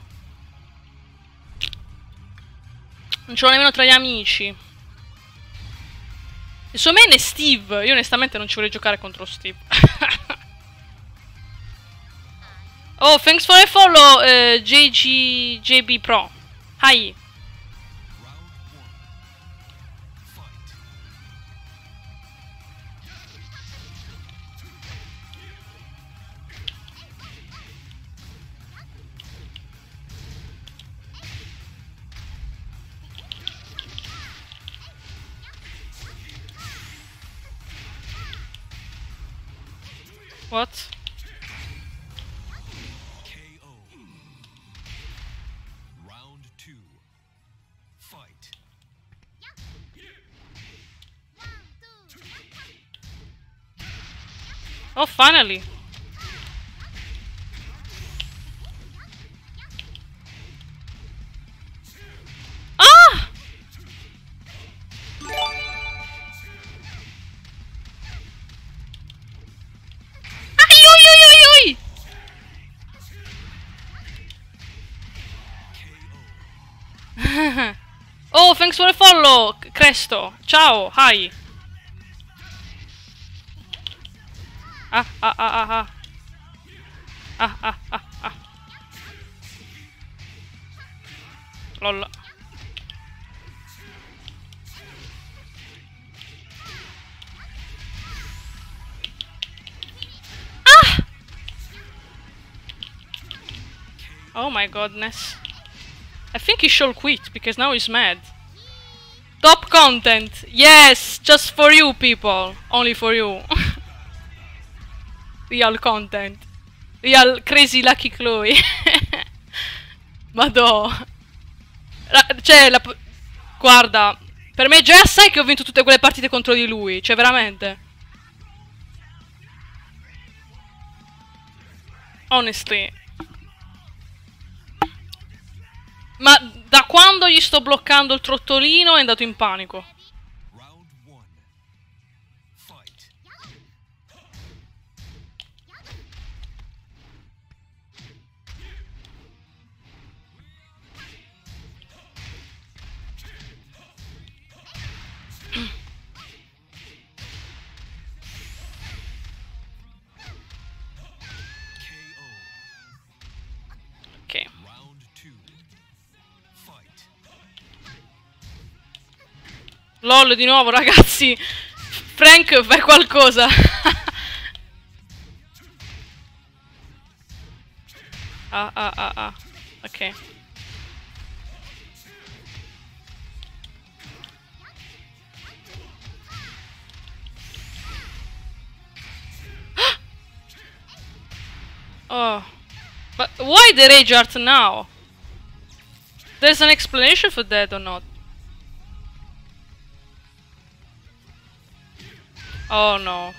Non ce l'ho nemmeno tra gli amici. Il suo main è Steve. Io onestamente non ci vorrei giocare contro Steve. oh, thanks for the follow, eh, JG, JB Pro. Hi. What? KO. Round two. Fight. Oh, finally. Thanks for the follow, Cresto. Ciao, hi. Ah, ah, ah, ah, ah. Ah, ah, ah, ah. Lol. Ah! Oh my goodness. I think he should quit because now he's mad. Top content. Yes, just for you people. Only for you. Real content. Real crazy lucky Chloe. Madò. Cioè, la... guarda, per me già sai che ho vinto tutte quelle partite contro di lui. Cioè, veramente. Honestly. Ma quando gli sto bloccando il trottolino è andato in panico. LOL di nuovo, ragazzi. Frank, fai qualcosa. ah, ah, ah, ah. Ok. oh. But why the rage art now? There's an explanation for that or not? Oh no.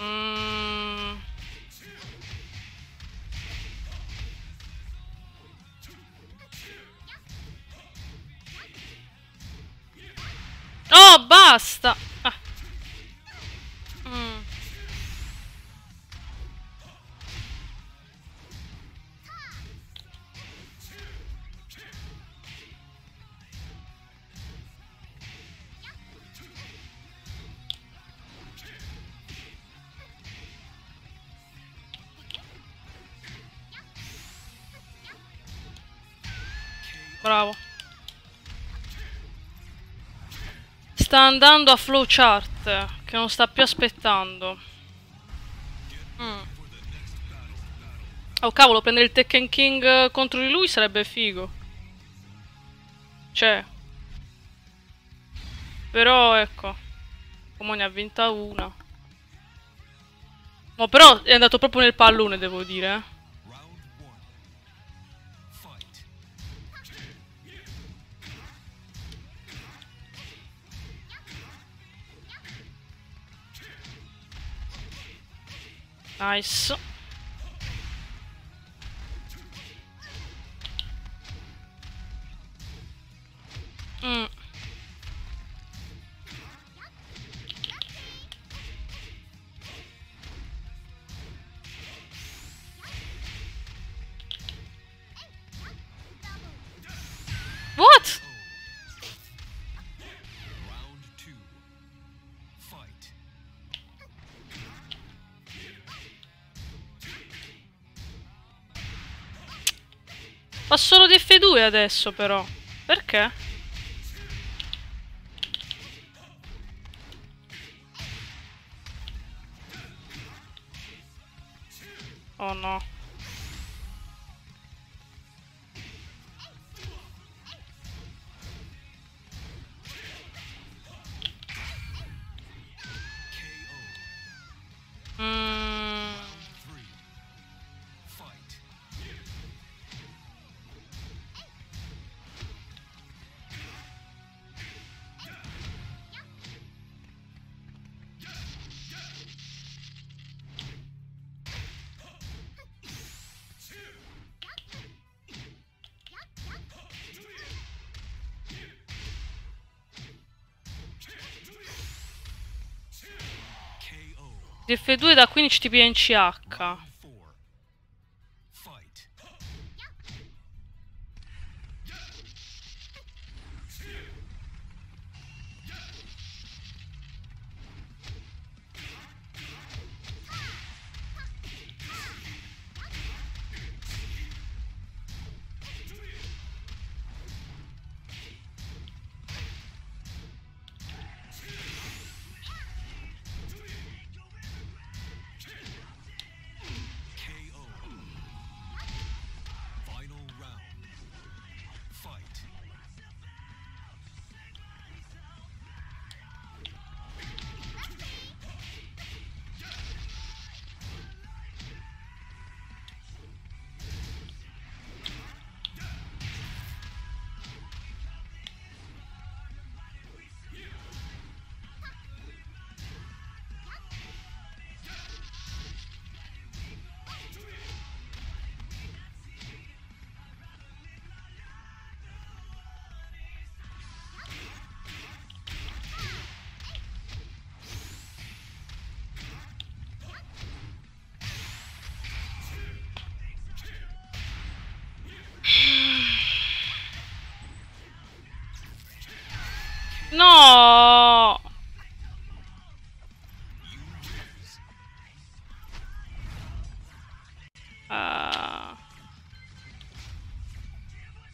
Mm. Oh, basta! Bravo. Sta andando a flowchart, che non sta più aspettando. Mm. Oh cavolo, prendere il Tekken King eh, contro di lui sarebbe figo. Cioè. Però ecco. Come ne ha vinta una. No, però è andato proprio nel pallone, devo dire. Nice. Mm. Solo di F2 adesso però. Perché? Di F2 da 15 TP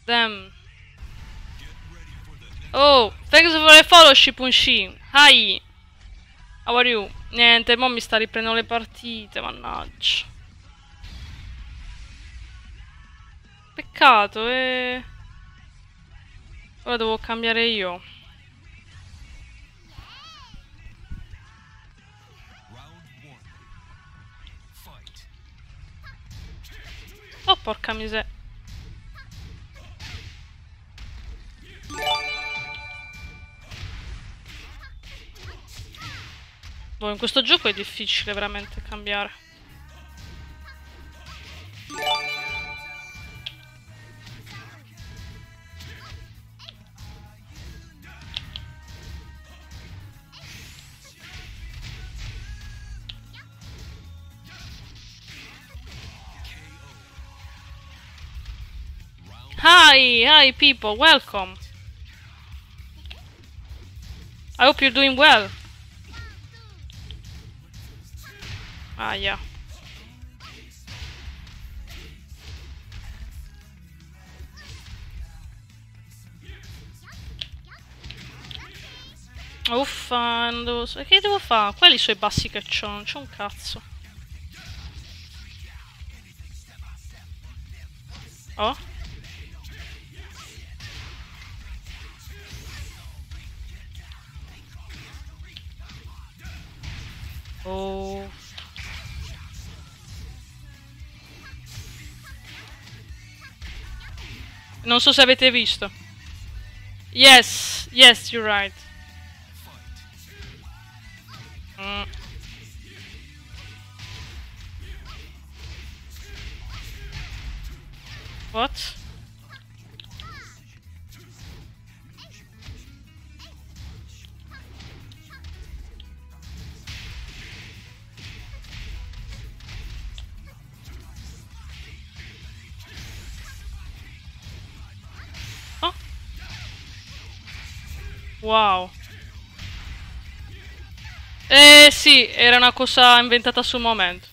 Damn. Oh, thanks for the fellowship, Unshin. Hi. How are you? Niente, mo mi sta riprendendo le partite, mannaggia. Peccato, eh. Ora devo cambiare io. Oh, porca miseria. Boh, in questo gioco è difficile veramente cambiare. Hi, hi people, welcome. I hope you're doing well. Yeah. Uffa, devo... Che devo fare? Quelli i suoi bassi che c'ho, non c'ho un cazzo. Oh? Oh. Non so se avete visto. Yes, yes, you're right. Mm. What? Wow. Eh sì, era una cosa inventata sul momento.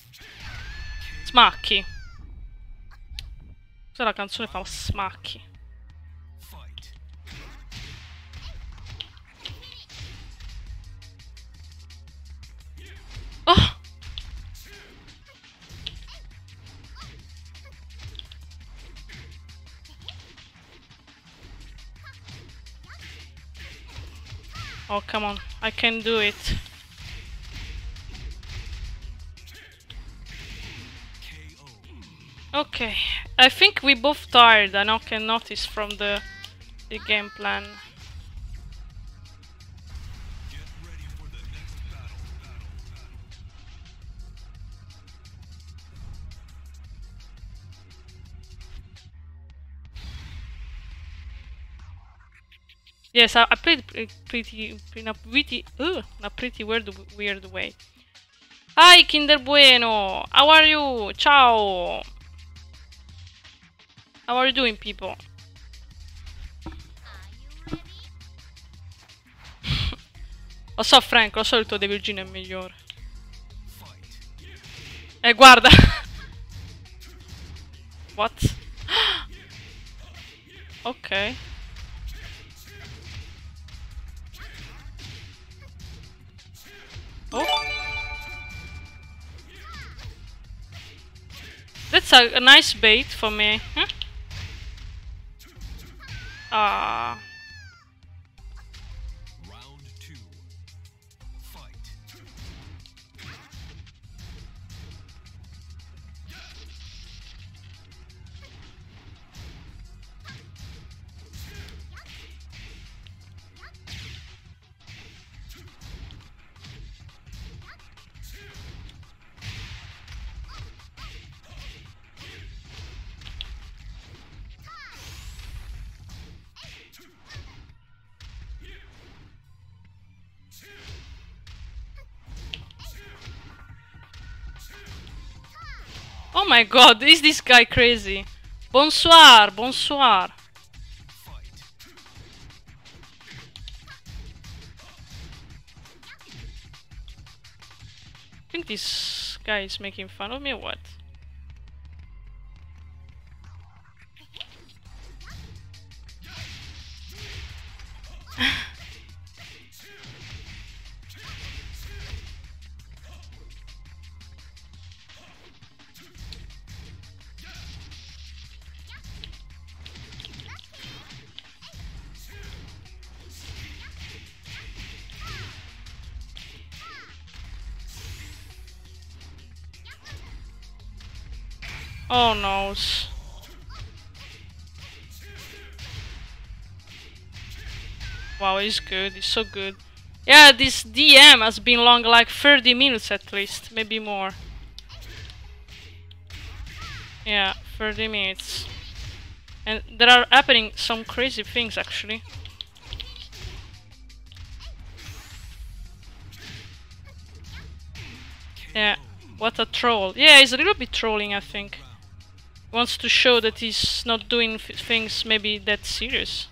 Smacchi. Se la canzone fa smacchi. Oh, come on. I can do it. Okay. I think we both tired. And I can notice from the, the game plan. Yes, I, I played pre- pretty in a pretty uh, in a pretty weird weird way. Hi Kinder Bueno, how are you? Ciao. How are you doing, people? Lo so, Frank, lo so il tuo De Virginia è migliore. Fight. Eh, guarda. What? ok. That's a, a nice bait for me. My god, is this guy crazy? Bonsoir, bonsoir. I think this guy is making fun of me or what? He's good. He's so good. Yeah, this DM has been long, like 30 minutes at least, maybe more. Yeah, 30 minutes. And there are happening some crazy things actually. Yeah, what a troll. Yeah, he's a little bit trolling, I think. Wants to show that he's not doing things maybe that serious.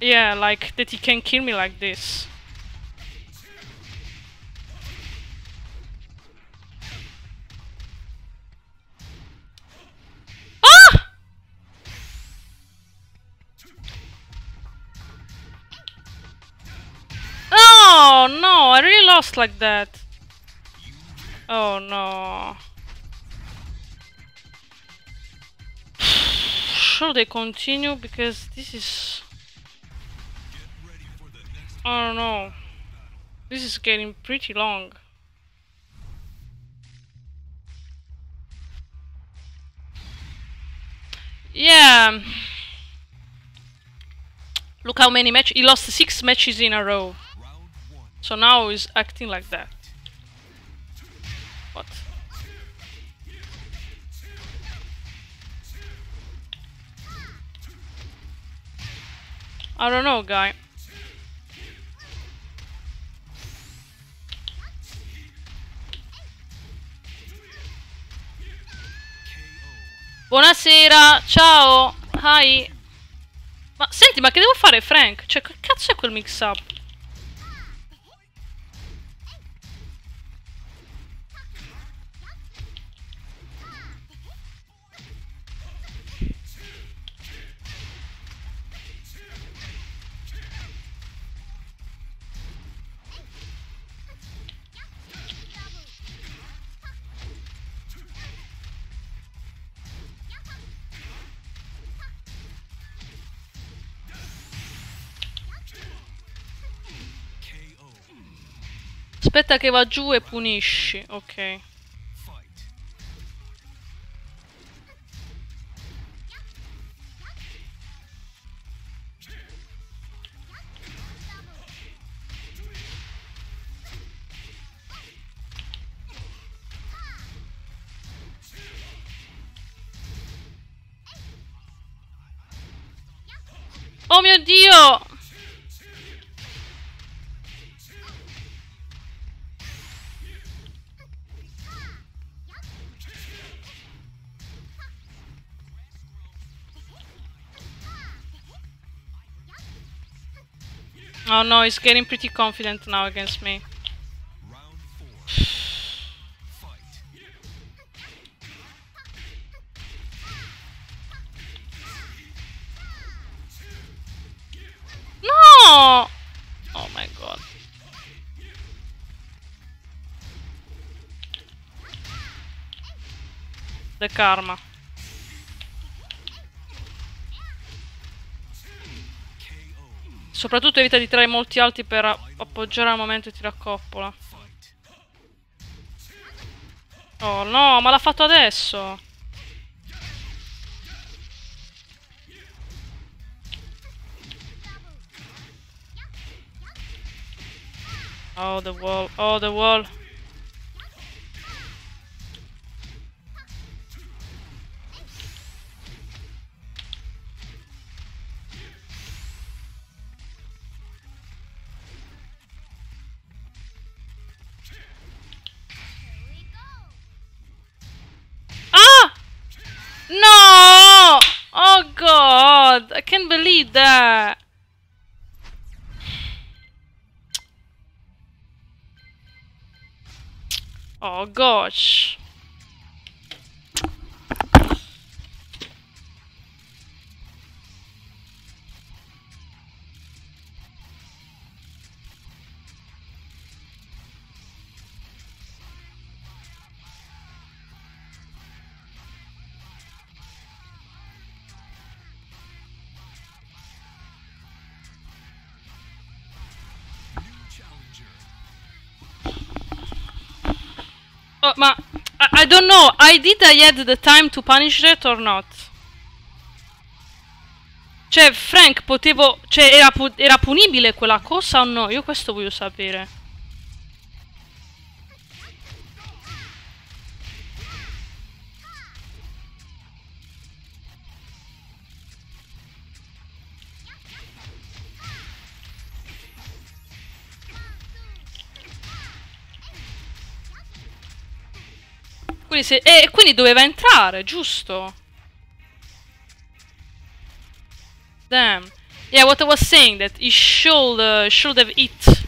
Yeah, like that he can kill me like this. Ah! Oh no, I really lost like that. Oh no. Should they continue? Because this is. I don't know. This is getting pretty long. Yeah. Look how many matches. He lost six matches in a row. So now he's acting like that. What? I don't know, guy. Buonasera, ciao, hi. Ma senti, ma che devo fare, Frank? Cioè, che cazzo è quel mix up? Aspetta che va giù e punisci. Ok. Oh no, he's getting pretty confident now against me. No! Oh my god. The karma. Soprattutto evita di tirare molti alti per a- appoggiare al momento e ti raccoppola. Fight. Oh no, ma l'ha fatto adesso. Oh, the wall. Oh, the wall. Ma I, I don't know. I did I had the time to punish that or not? Cioè, Frank, potevo. Cioè, era, pu- era punibile quella cosa o no? Io questo voglio sapere. Quindi, se, e quindi doveva entrare, giusto? Damn. Yeah, what I was saying that he should uh, should have hit,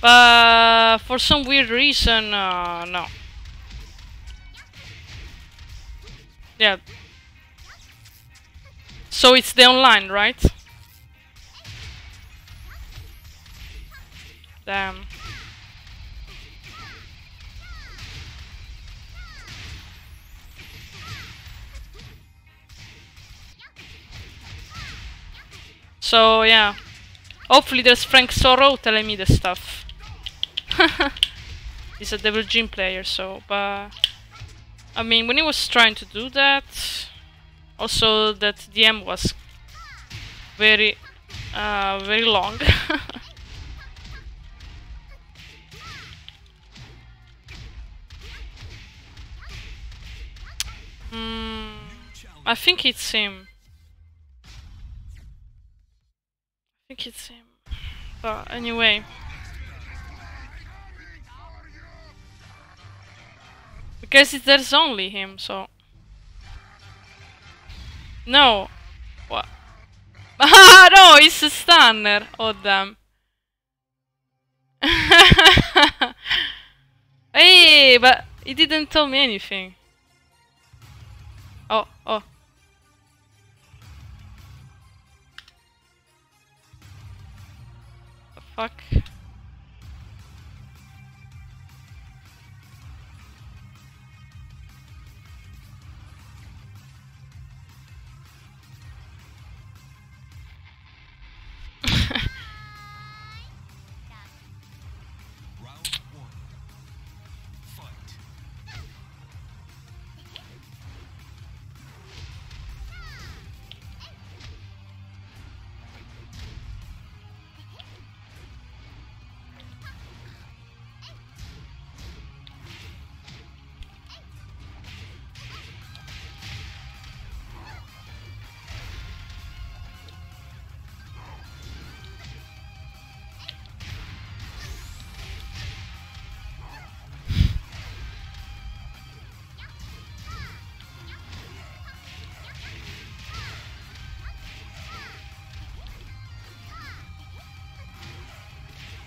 but for some weird reason, uh, no. Yeah. So it's the online, right? Damn. So yeah. Hopefully there's Frank Sorrow telling me the stuff. He's a Devil Jin player, so but I mean when he was trying to do that also that DM was very uh very long. Hmm, I think it's him. Think it's him. But anyway. Because it, there's only him, so. No. What? Ah, no, it's a stunner. Oh, damn. hey, but he didn't tell me anything. Oh, oh. Fuck?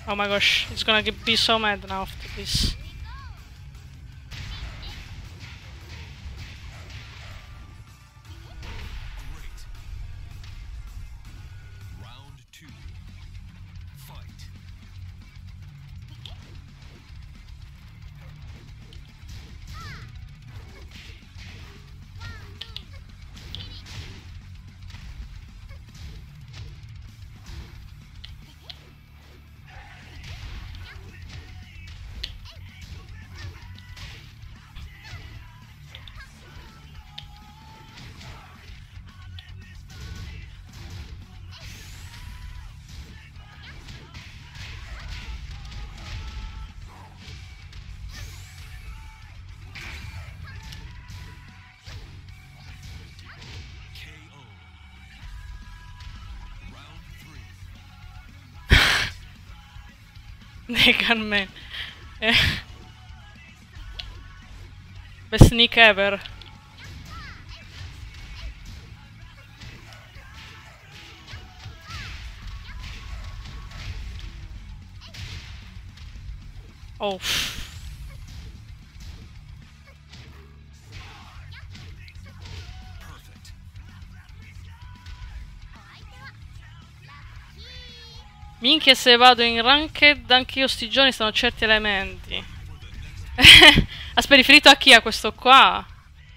Oh my gosh, he's gonna be so mad now after this. Man. Eh. Best sneak ever. Oh. Minchia se vado in ranked anch'io sti giorni stanno certi elementi. Aspetta, riferito a chi? A questo qua?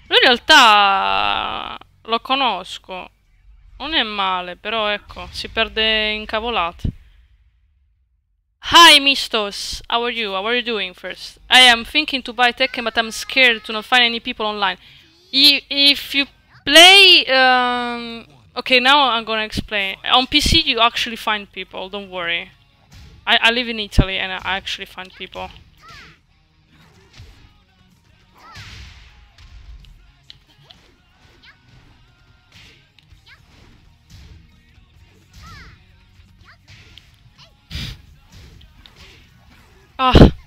Lui in realtà lo conosco. Non è male, però ecco, si perde in cavolate. Hi Mistos, how are you? How are you doing first? I am thinking to buy Tekken but I'm scared to not find any people online. I- If you play um, Okay, now I'm gonna explain. On PC you actually find people, don't worry. I, I live in Italy and I actually find people. Ah.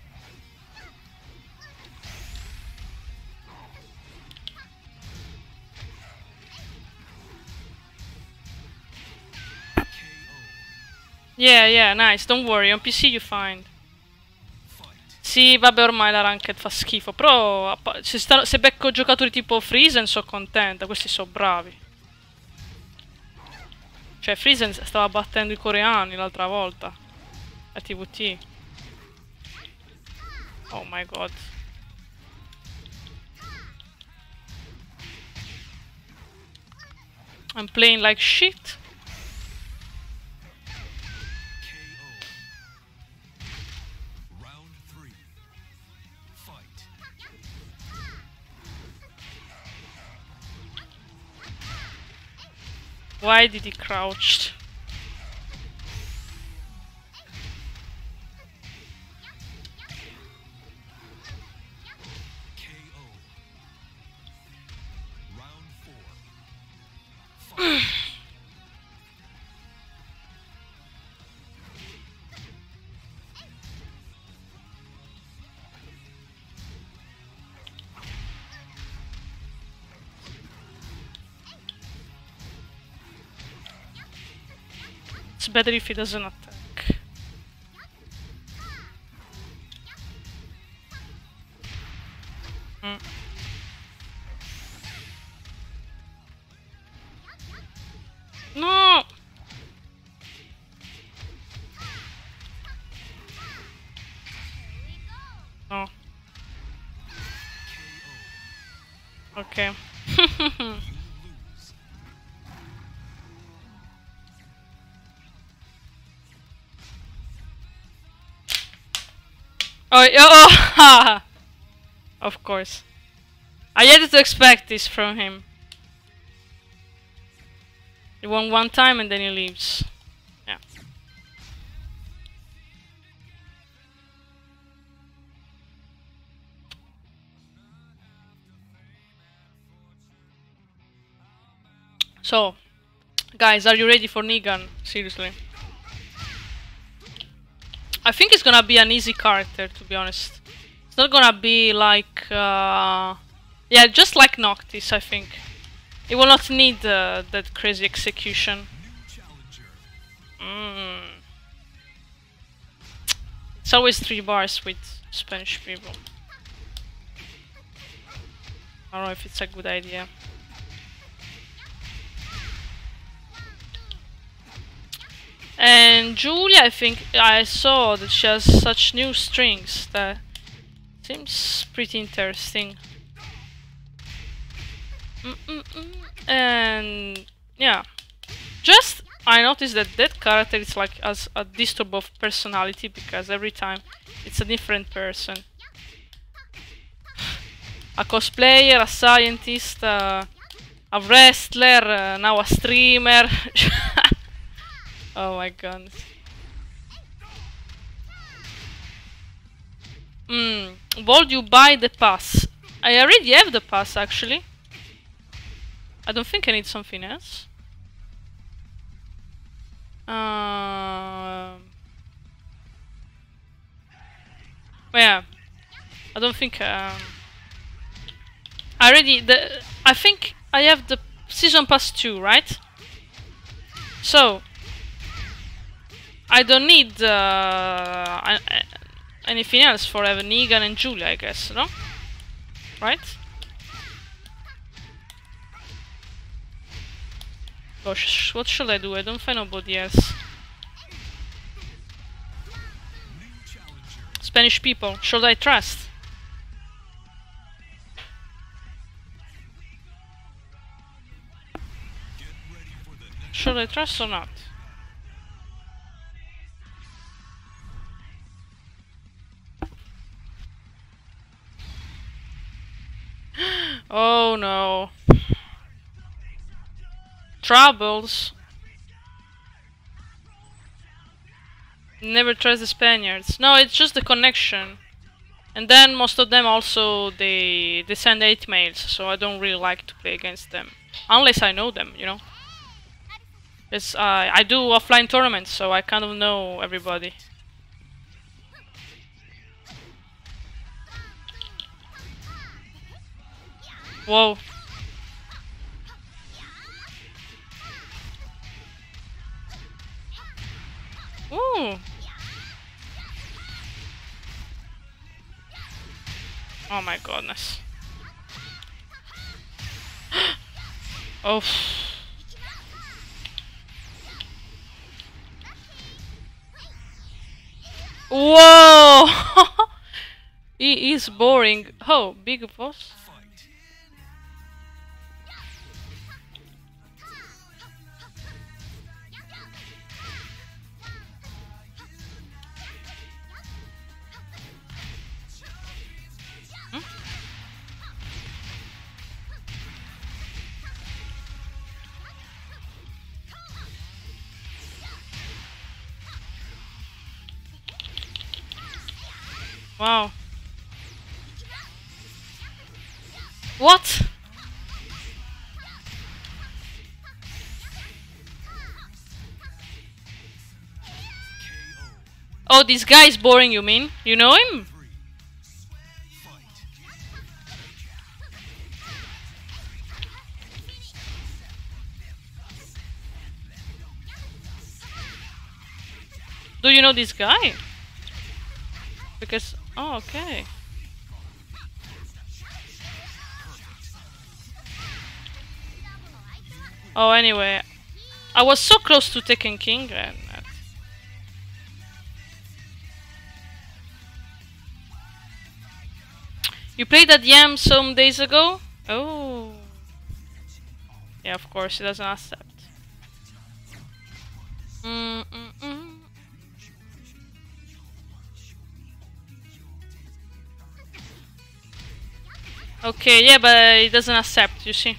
Yeah, yeah, nice, don't worry, on PC you find. Sì, vabbè, ormai la ranked fa schifo, però se, sta- se becco giocatori tipo Friesen sono contenta, questi sono bravi. Cioè, Friesen stava battendo i coreani l'altra volta. A TVT. Oh my god. I'm playing like shit. Why did he crouch? KO. Round four. better if he doesn't attack. Oh, oh, of course. I had to expect this from him. He won one time and then he leaves. Yeah. So, guys, are you ready for Negan? Seriously. I think it's gonna be an easy character, to be honest. It's not gonna be like, uh, yeah, just like Noctis, I think. It will not need uh, that crazy execution. Mm. It's always three bars with Spanish people. I don't know if it's a good idea. And Julia, I think I saw that she has such new strings that seems pretty interesting. Mm -mm -mm. And yeah, just I noticed that that character is like as a disturb of personality because every time it's a different person. a cosplayer, a scientist, uh, a wrestler, uh, now a streamer. oh my god. Hmm. Would you buy the pass? I already have the pass actually. I don't think I need something else. Um, yeah, I don't think. Um, I already the. I think I have the season pass two, right? So I don't need uh, anything else for having Negan and Julia, I guess, no? Right? Gosh, what should I do? I don't find nobody else. Spanish people, should I trust? Should I trust or not? Oh no troubles. Never trust the Spaniards. No, it's just the connection. And then most of them also they they send hate mails, so I don't really like to play against them unless I know them, you know. It's uh, I do offline tournaments, so I kind of know everybody. Whoa. Ooh. Oh my goodness. oh. Whoa! he is boring. Oh, big boss. Wow. What? Oh, this guy is boring, you mean? You know him? Do you know this guy? Because Oh, okay. Oh, anyway. I was so close to Tekken King and... You played that yam some days ago? Oh. Yeah, of course, he doesn't accept. Mm -mm -mm. Okay, yeah, but it doesn't accept, you see.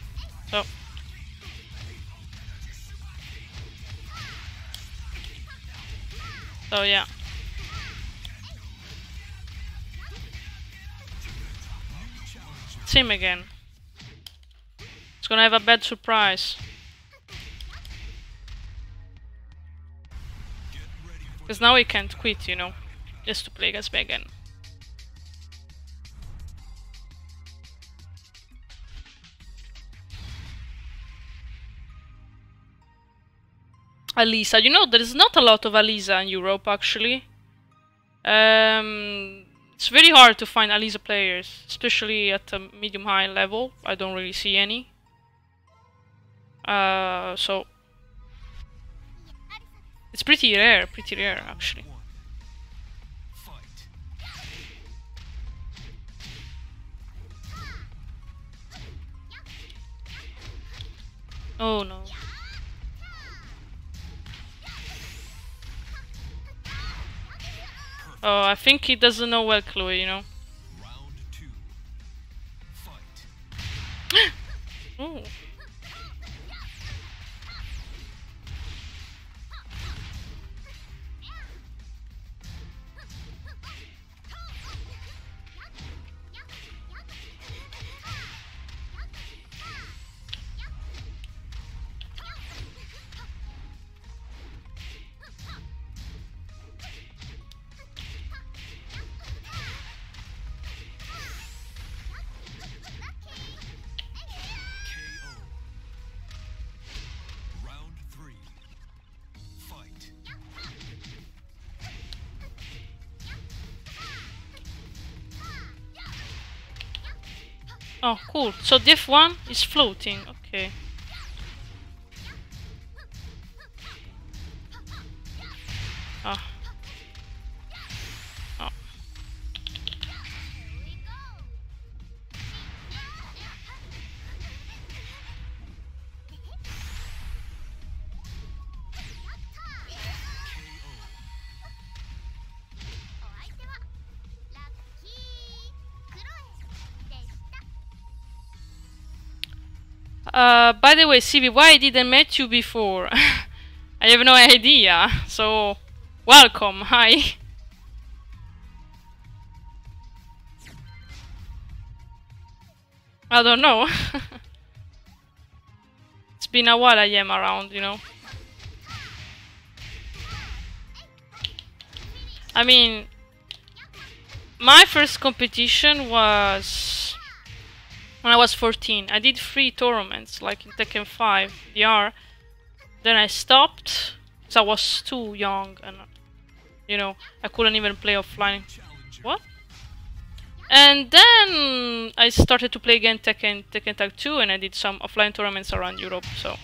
So. So yeah. Him again. It's gonna have a bad surprise. Because now he can't quit, you know. Just to play against me again. Alisa. You know, there is not a lot of Alisa in Europe, actually. Um, it's very hard to find Alisa players, especially at a medium high level. I don't really see any. Uh, so it's pretty rare, pretty rare actually. Oh no. Oh, I think he doesn't know well, Chloe, you know. Round two. Fight. Ooh. So diff 1 is floating. Okay. By the way, Civi, why I didn't met you before? I have no idea. So, welcome. Hi. I don't know. it's been a while I am around, you know. I mean, my first competition was when I was 14. I did three tournaments, like in Tekken 5 DR. Then I stopped because I was too young and, you know, I couldn't even play offline. What? And then I started to play again Tekken, Tekken Tag 2 and I did some offline tournaments around Europe, so.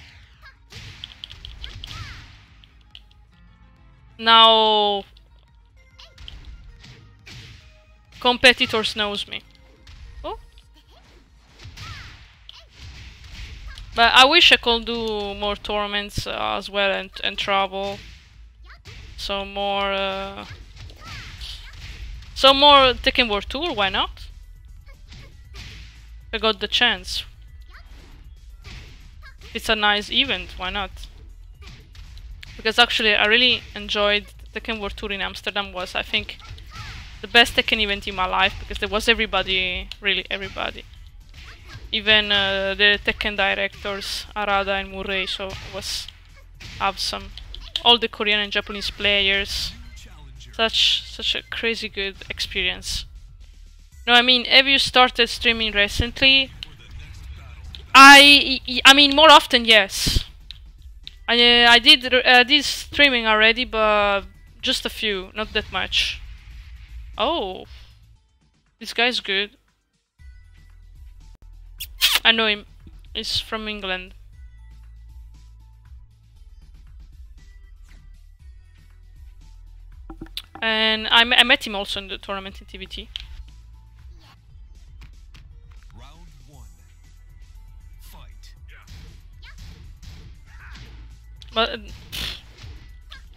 Now competitors knows me. But I wish I could do more tournaments uh, as well and, and travel. So more uh, so more Tekken World Tour, why not? I got the chance. It's a nice event, why not? Because actually I really enjoyed Tekken World Tour in Amsterdam was I think the best Tekken event in my life because there was everybody, really everybody. Even uh, the Tekken directors, Harada and Murray, so was awesome. All the Korean and Japanese players, such such a crazy good experience. No, I mean, have you started streaming recently? I I mean, more often, yes. I uh, I did uh, did streaming already, but just a few, not that much. Oh, this guy's good. I know him. He's from England. And I, I met him also in the tournament in. Fight. But uh,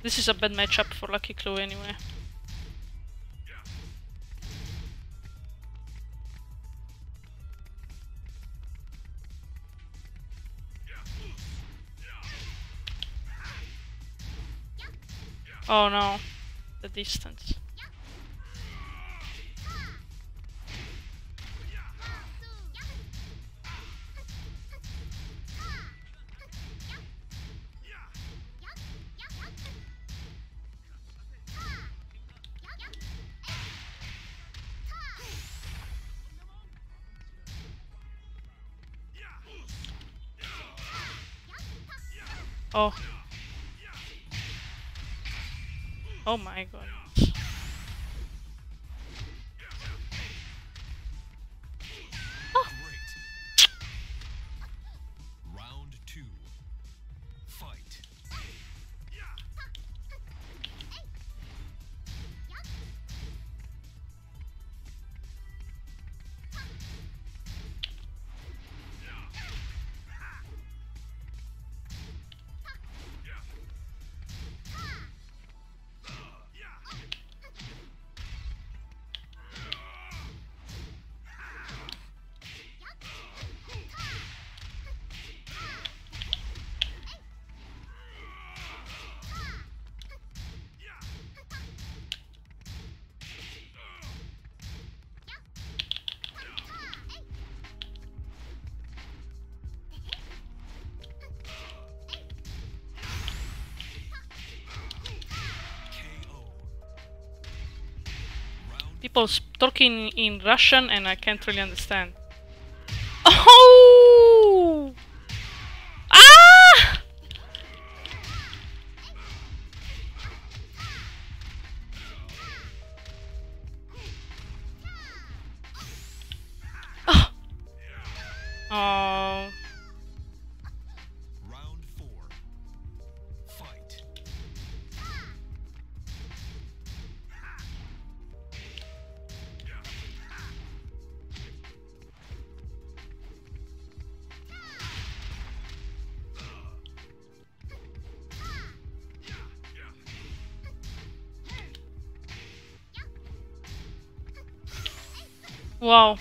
this is a bad matchup for Lucky Chloe anyway. Oh no, the distance. Oh. Oh my god. People talking in Russian and I can't really understand. Wow.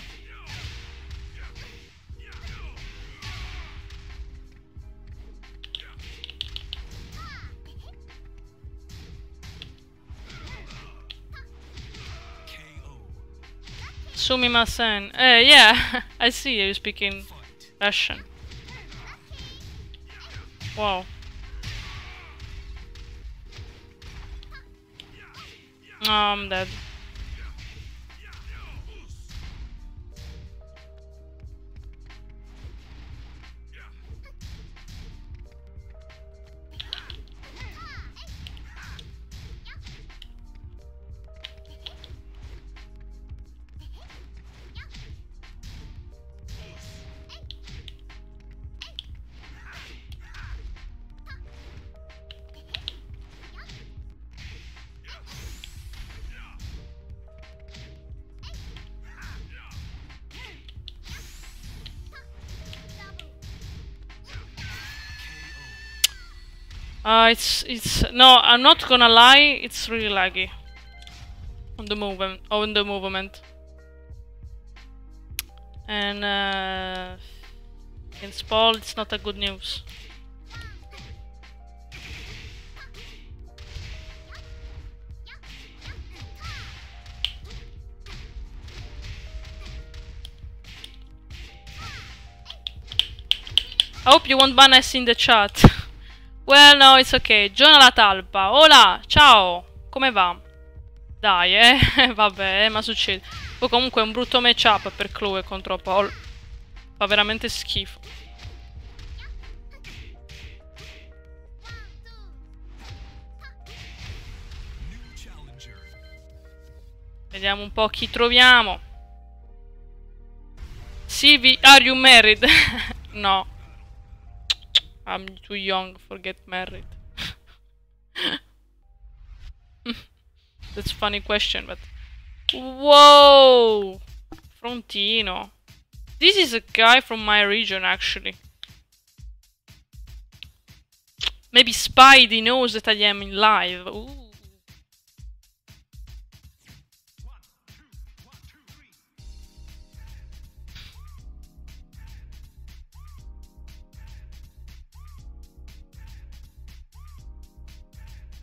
Sumimasen. Uh, yeah, I see you speaking Russian. Wow. Oh, I'm dead. Uh, it's it's no, I'm not gonna lie, it's really laggy on the movement on the movement. And uh, in Spall, it's not a good news. I hope you won't ban us in the chat. well, no, it's okay. Giona la talpa. Hola, ciao. Come va? Dai, eh. Vabbè, eh, ma succede. Poi comunque è un brutto matchup per Chloe contro Paul. Fa veramente schifo. Vediamo un po' chi troviamo. Sivi, are you married? no. I'm too young for get married. That's funny question, but whoa, Frontino. This is a guy from my region, actually. Maybe Spidey knows that I am in live. Ooh.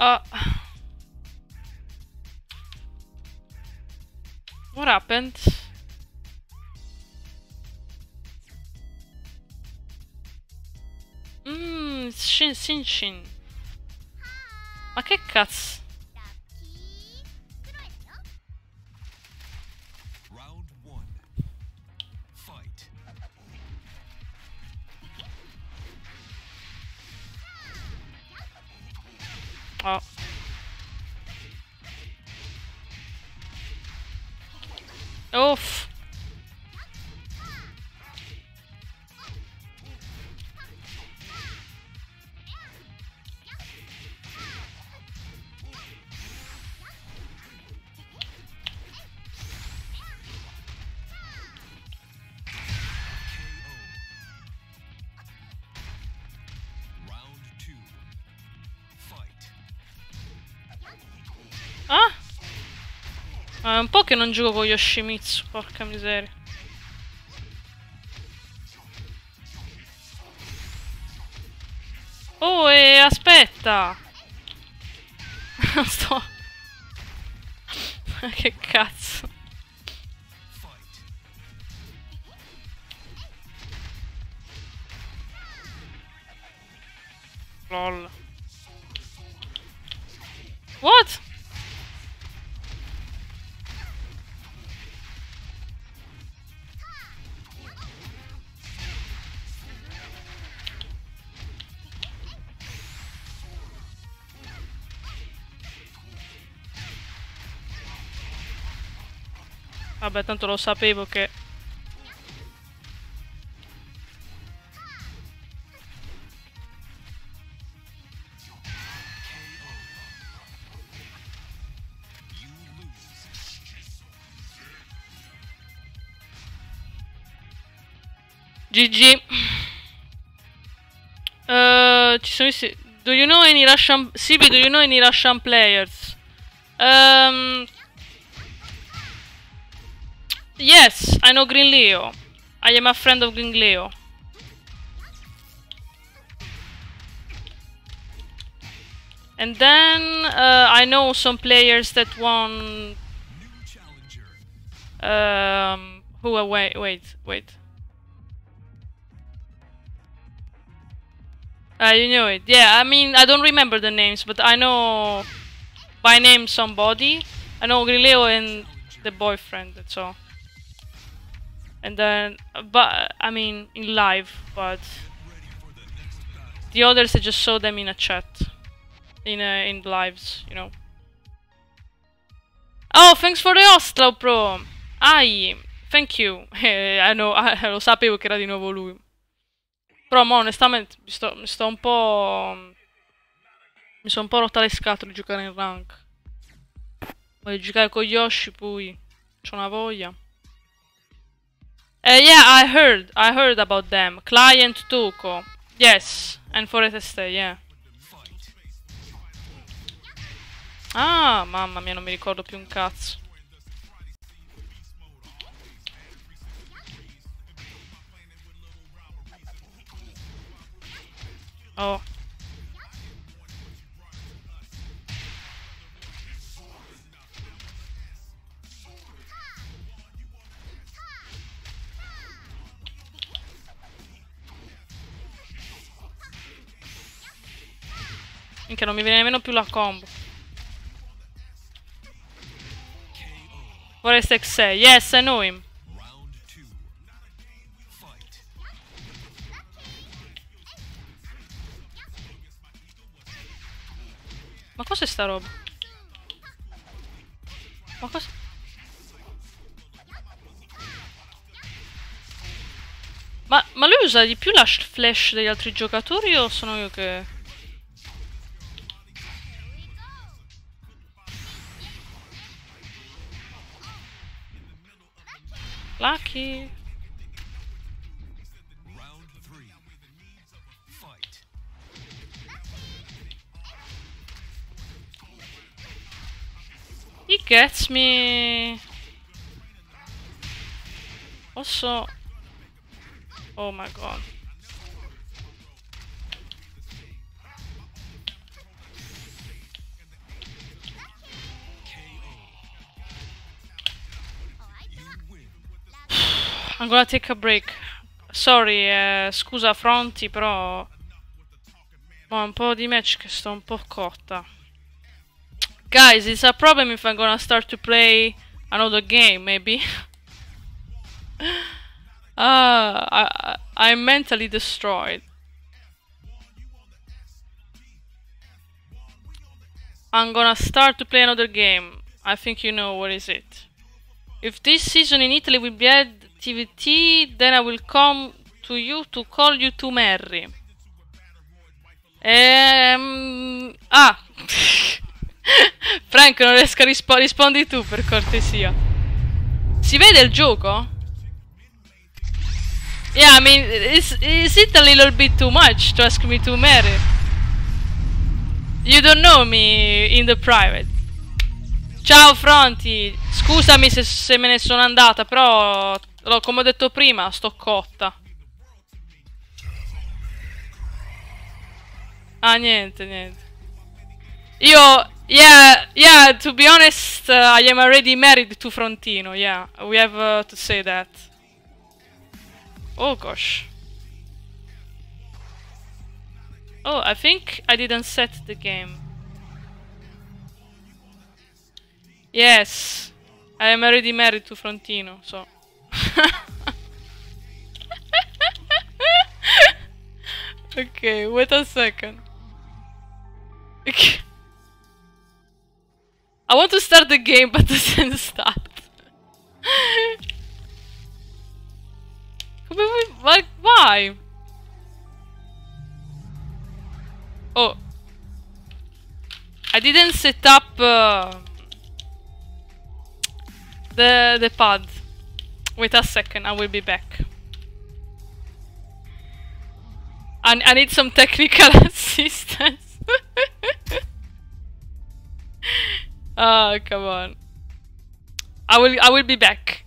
Uh, what happened? Mmm, Shin Shin Sinshin. Ma che cazzo? Oh. Oof. Un po' che non gioco con Yoshimitsu, porca miseria. Oh, e aspetta! Sto... che cazzo. Lol. What? Vabbè, tanto lo sapevo che... GG. Uh, ci sono i... Do you know any Russian... Sibi, do you know any Russian players? Um... Yes, I know Green Leo. I am a friend of Green Leo. And then uh, I know some players that won. Um, who? Uh, wait, wait, wait. Uh, you know it. Yeah, I mean, I don't remember the names, but I know by name somebody. I know Grileo and the boyfriend. That's all. And then, but I mean, in live, but the others I just saw them in a chat, in uh, in lives, you know. Oh, thanks for the Ostro Pro. Ai, thank you. Eh, I know, lo sapevo che era di nuovo lui. Però, mo, onestamente, mi sto, mi sto un po'. Mi sono un po' rotta le scatole di giocare in rank. Voglio giocare con Yoshi, poi. C'ho una voglia. Uh, yeah, I heard. I heard about them. Client Tuco. Yes. And Forest yeah. Ah, mamma mia, non mi ricordo più un cazzo. Oh. Minchia, non mi viene nemmeno più la combo. Forest X6. Yes, I know him. Ma cos'è sta roba? Ma cosa? Ma, ma lui usa di più la sh- flash degli altri giocatori o sono io che... Lucky. He gets me. Also. Oh my god. I'm gonna take a break. Sorry, eh, scusa Fronti, però... Ho un po' di match che sto un po' cotta. Guys, it's a problem if I'm gonna start to play another game, maybe. I, I, I'm mentally destroyed. I'm gonna start to play another game. I think you know what is it. If this season in Italy will be at TVT, then I will come to you to call you to marry. Ehm... Ah! Frank, non riesco a rispo- rispondi tu per cortesia. Si vede il gioco? Yeah, I mean, is, is it a little bit too much to ask me to marry? You don't know me in the private. Ciao Fronti, scusami se, se me ne sono andata, però, lo- come ho detto prima, sto cotta. Ah, niente, niente. Io, yeah, yeah, to be honest, uh, I am already married to Frontino, yeah. We have uh, to say that. Oh gosh. Oh, I think I didn't set the game. Yes, I am already married to Frontino, so. okay, wait a second. I want to start the game, but doesn't stopped. like, why? Oh. I didn't set up uh, the the pads. Wait a second, I will be back. I, I need some technical assistance. oh, come on. I will I will be back.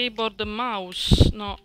Keyboard mouse, no.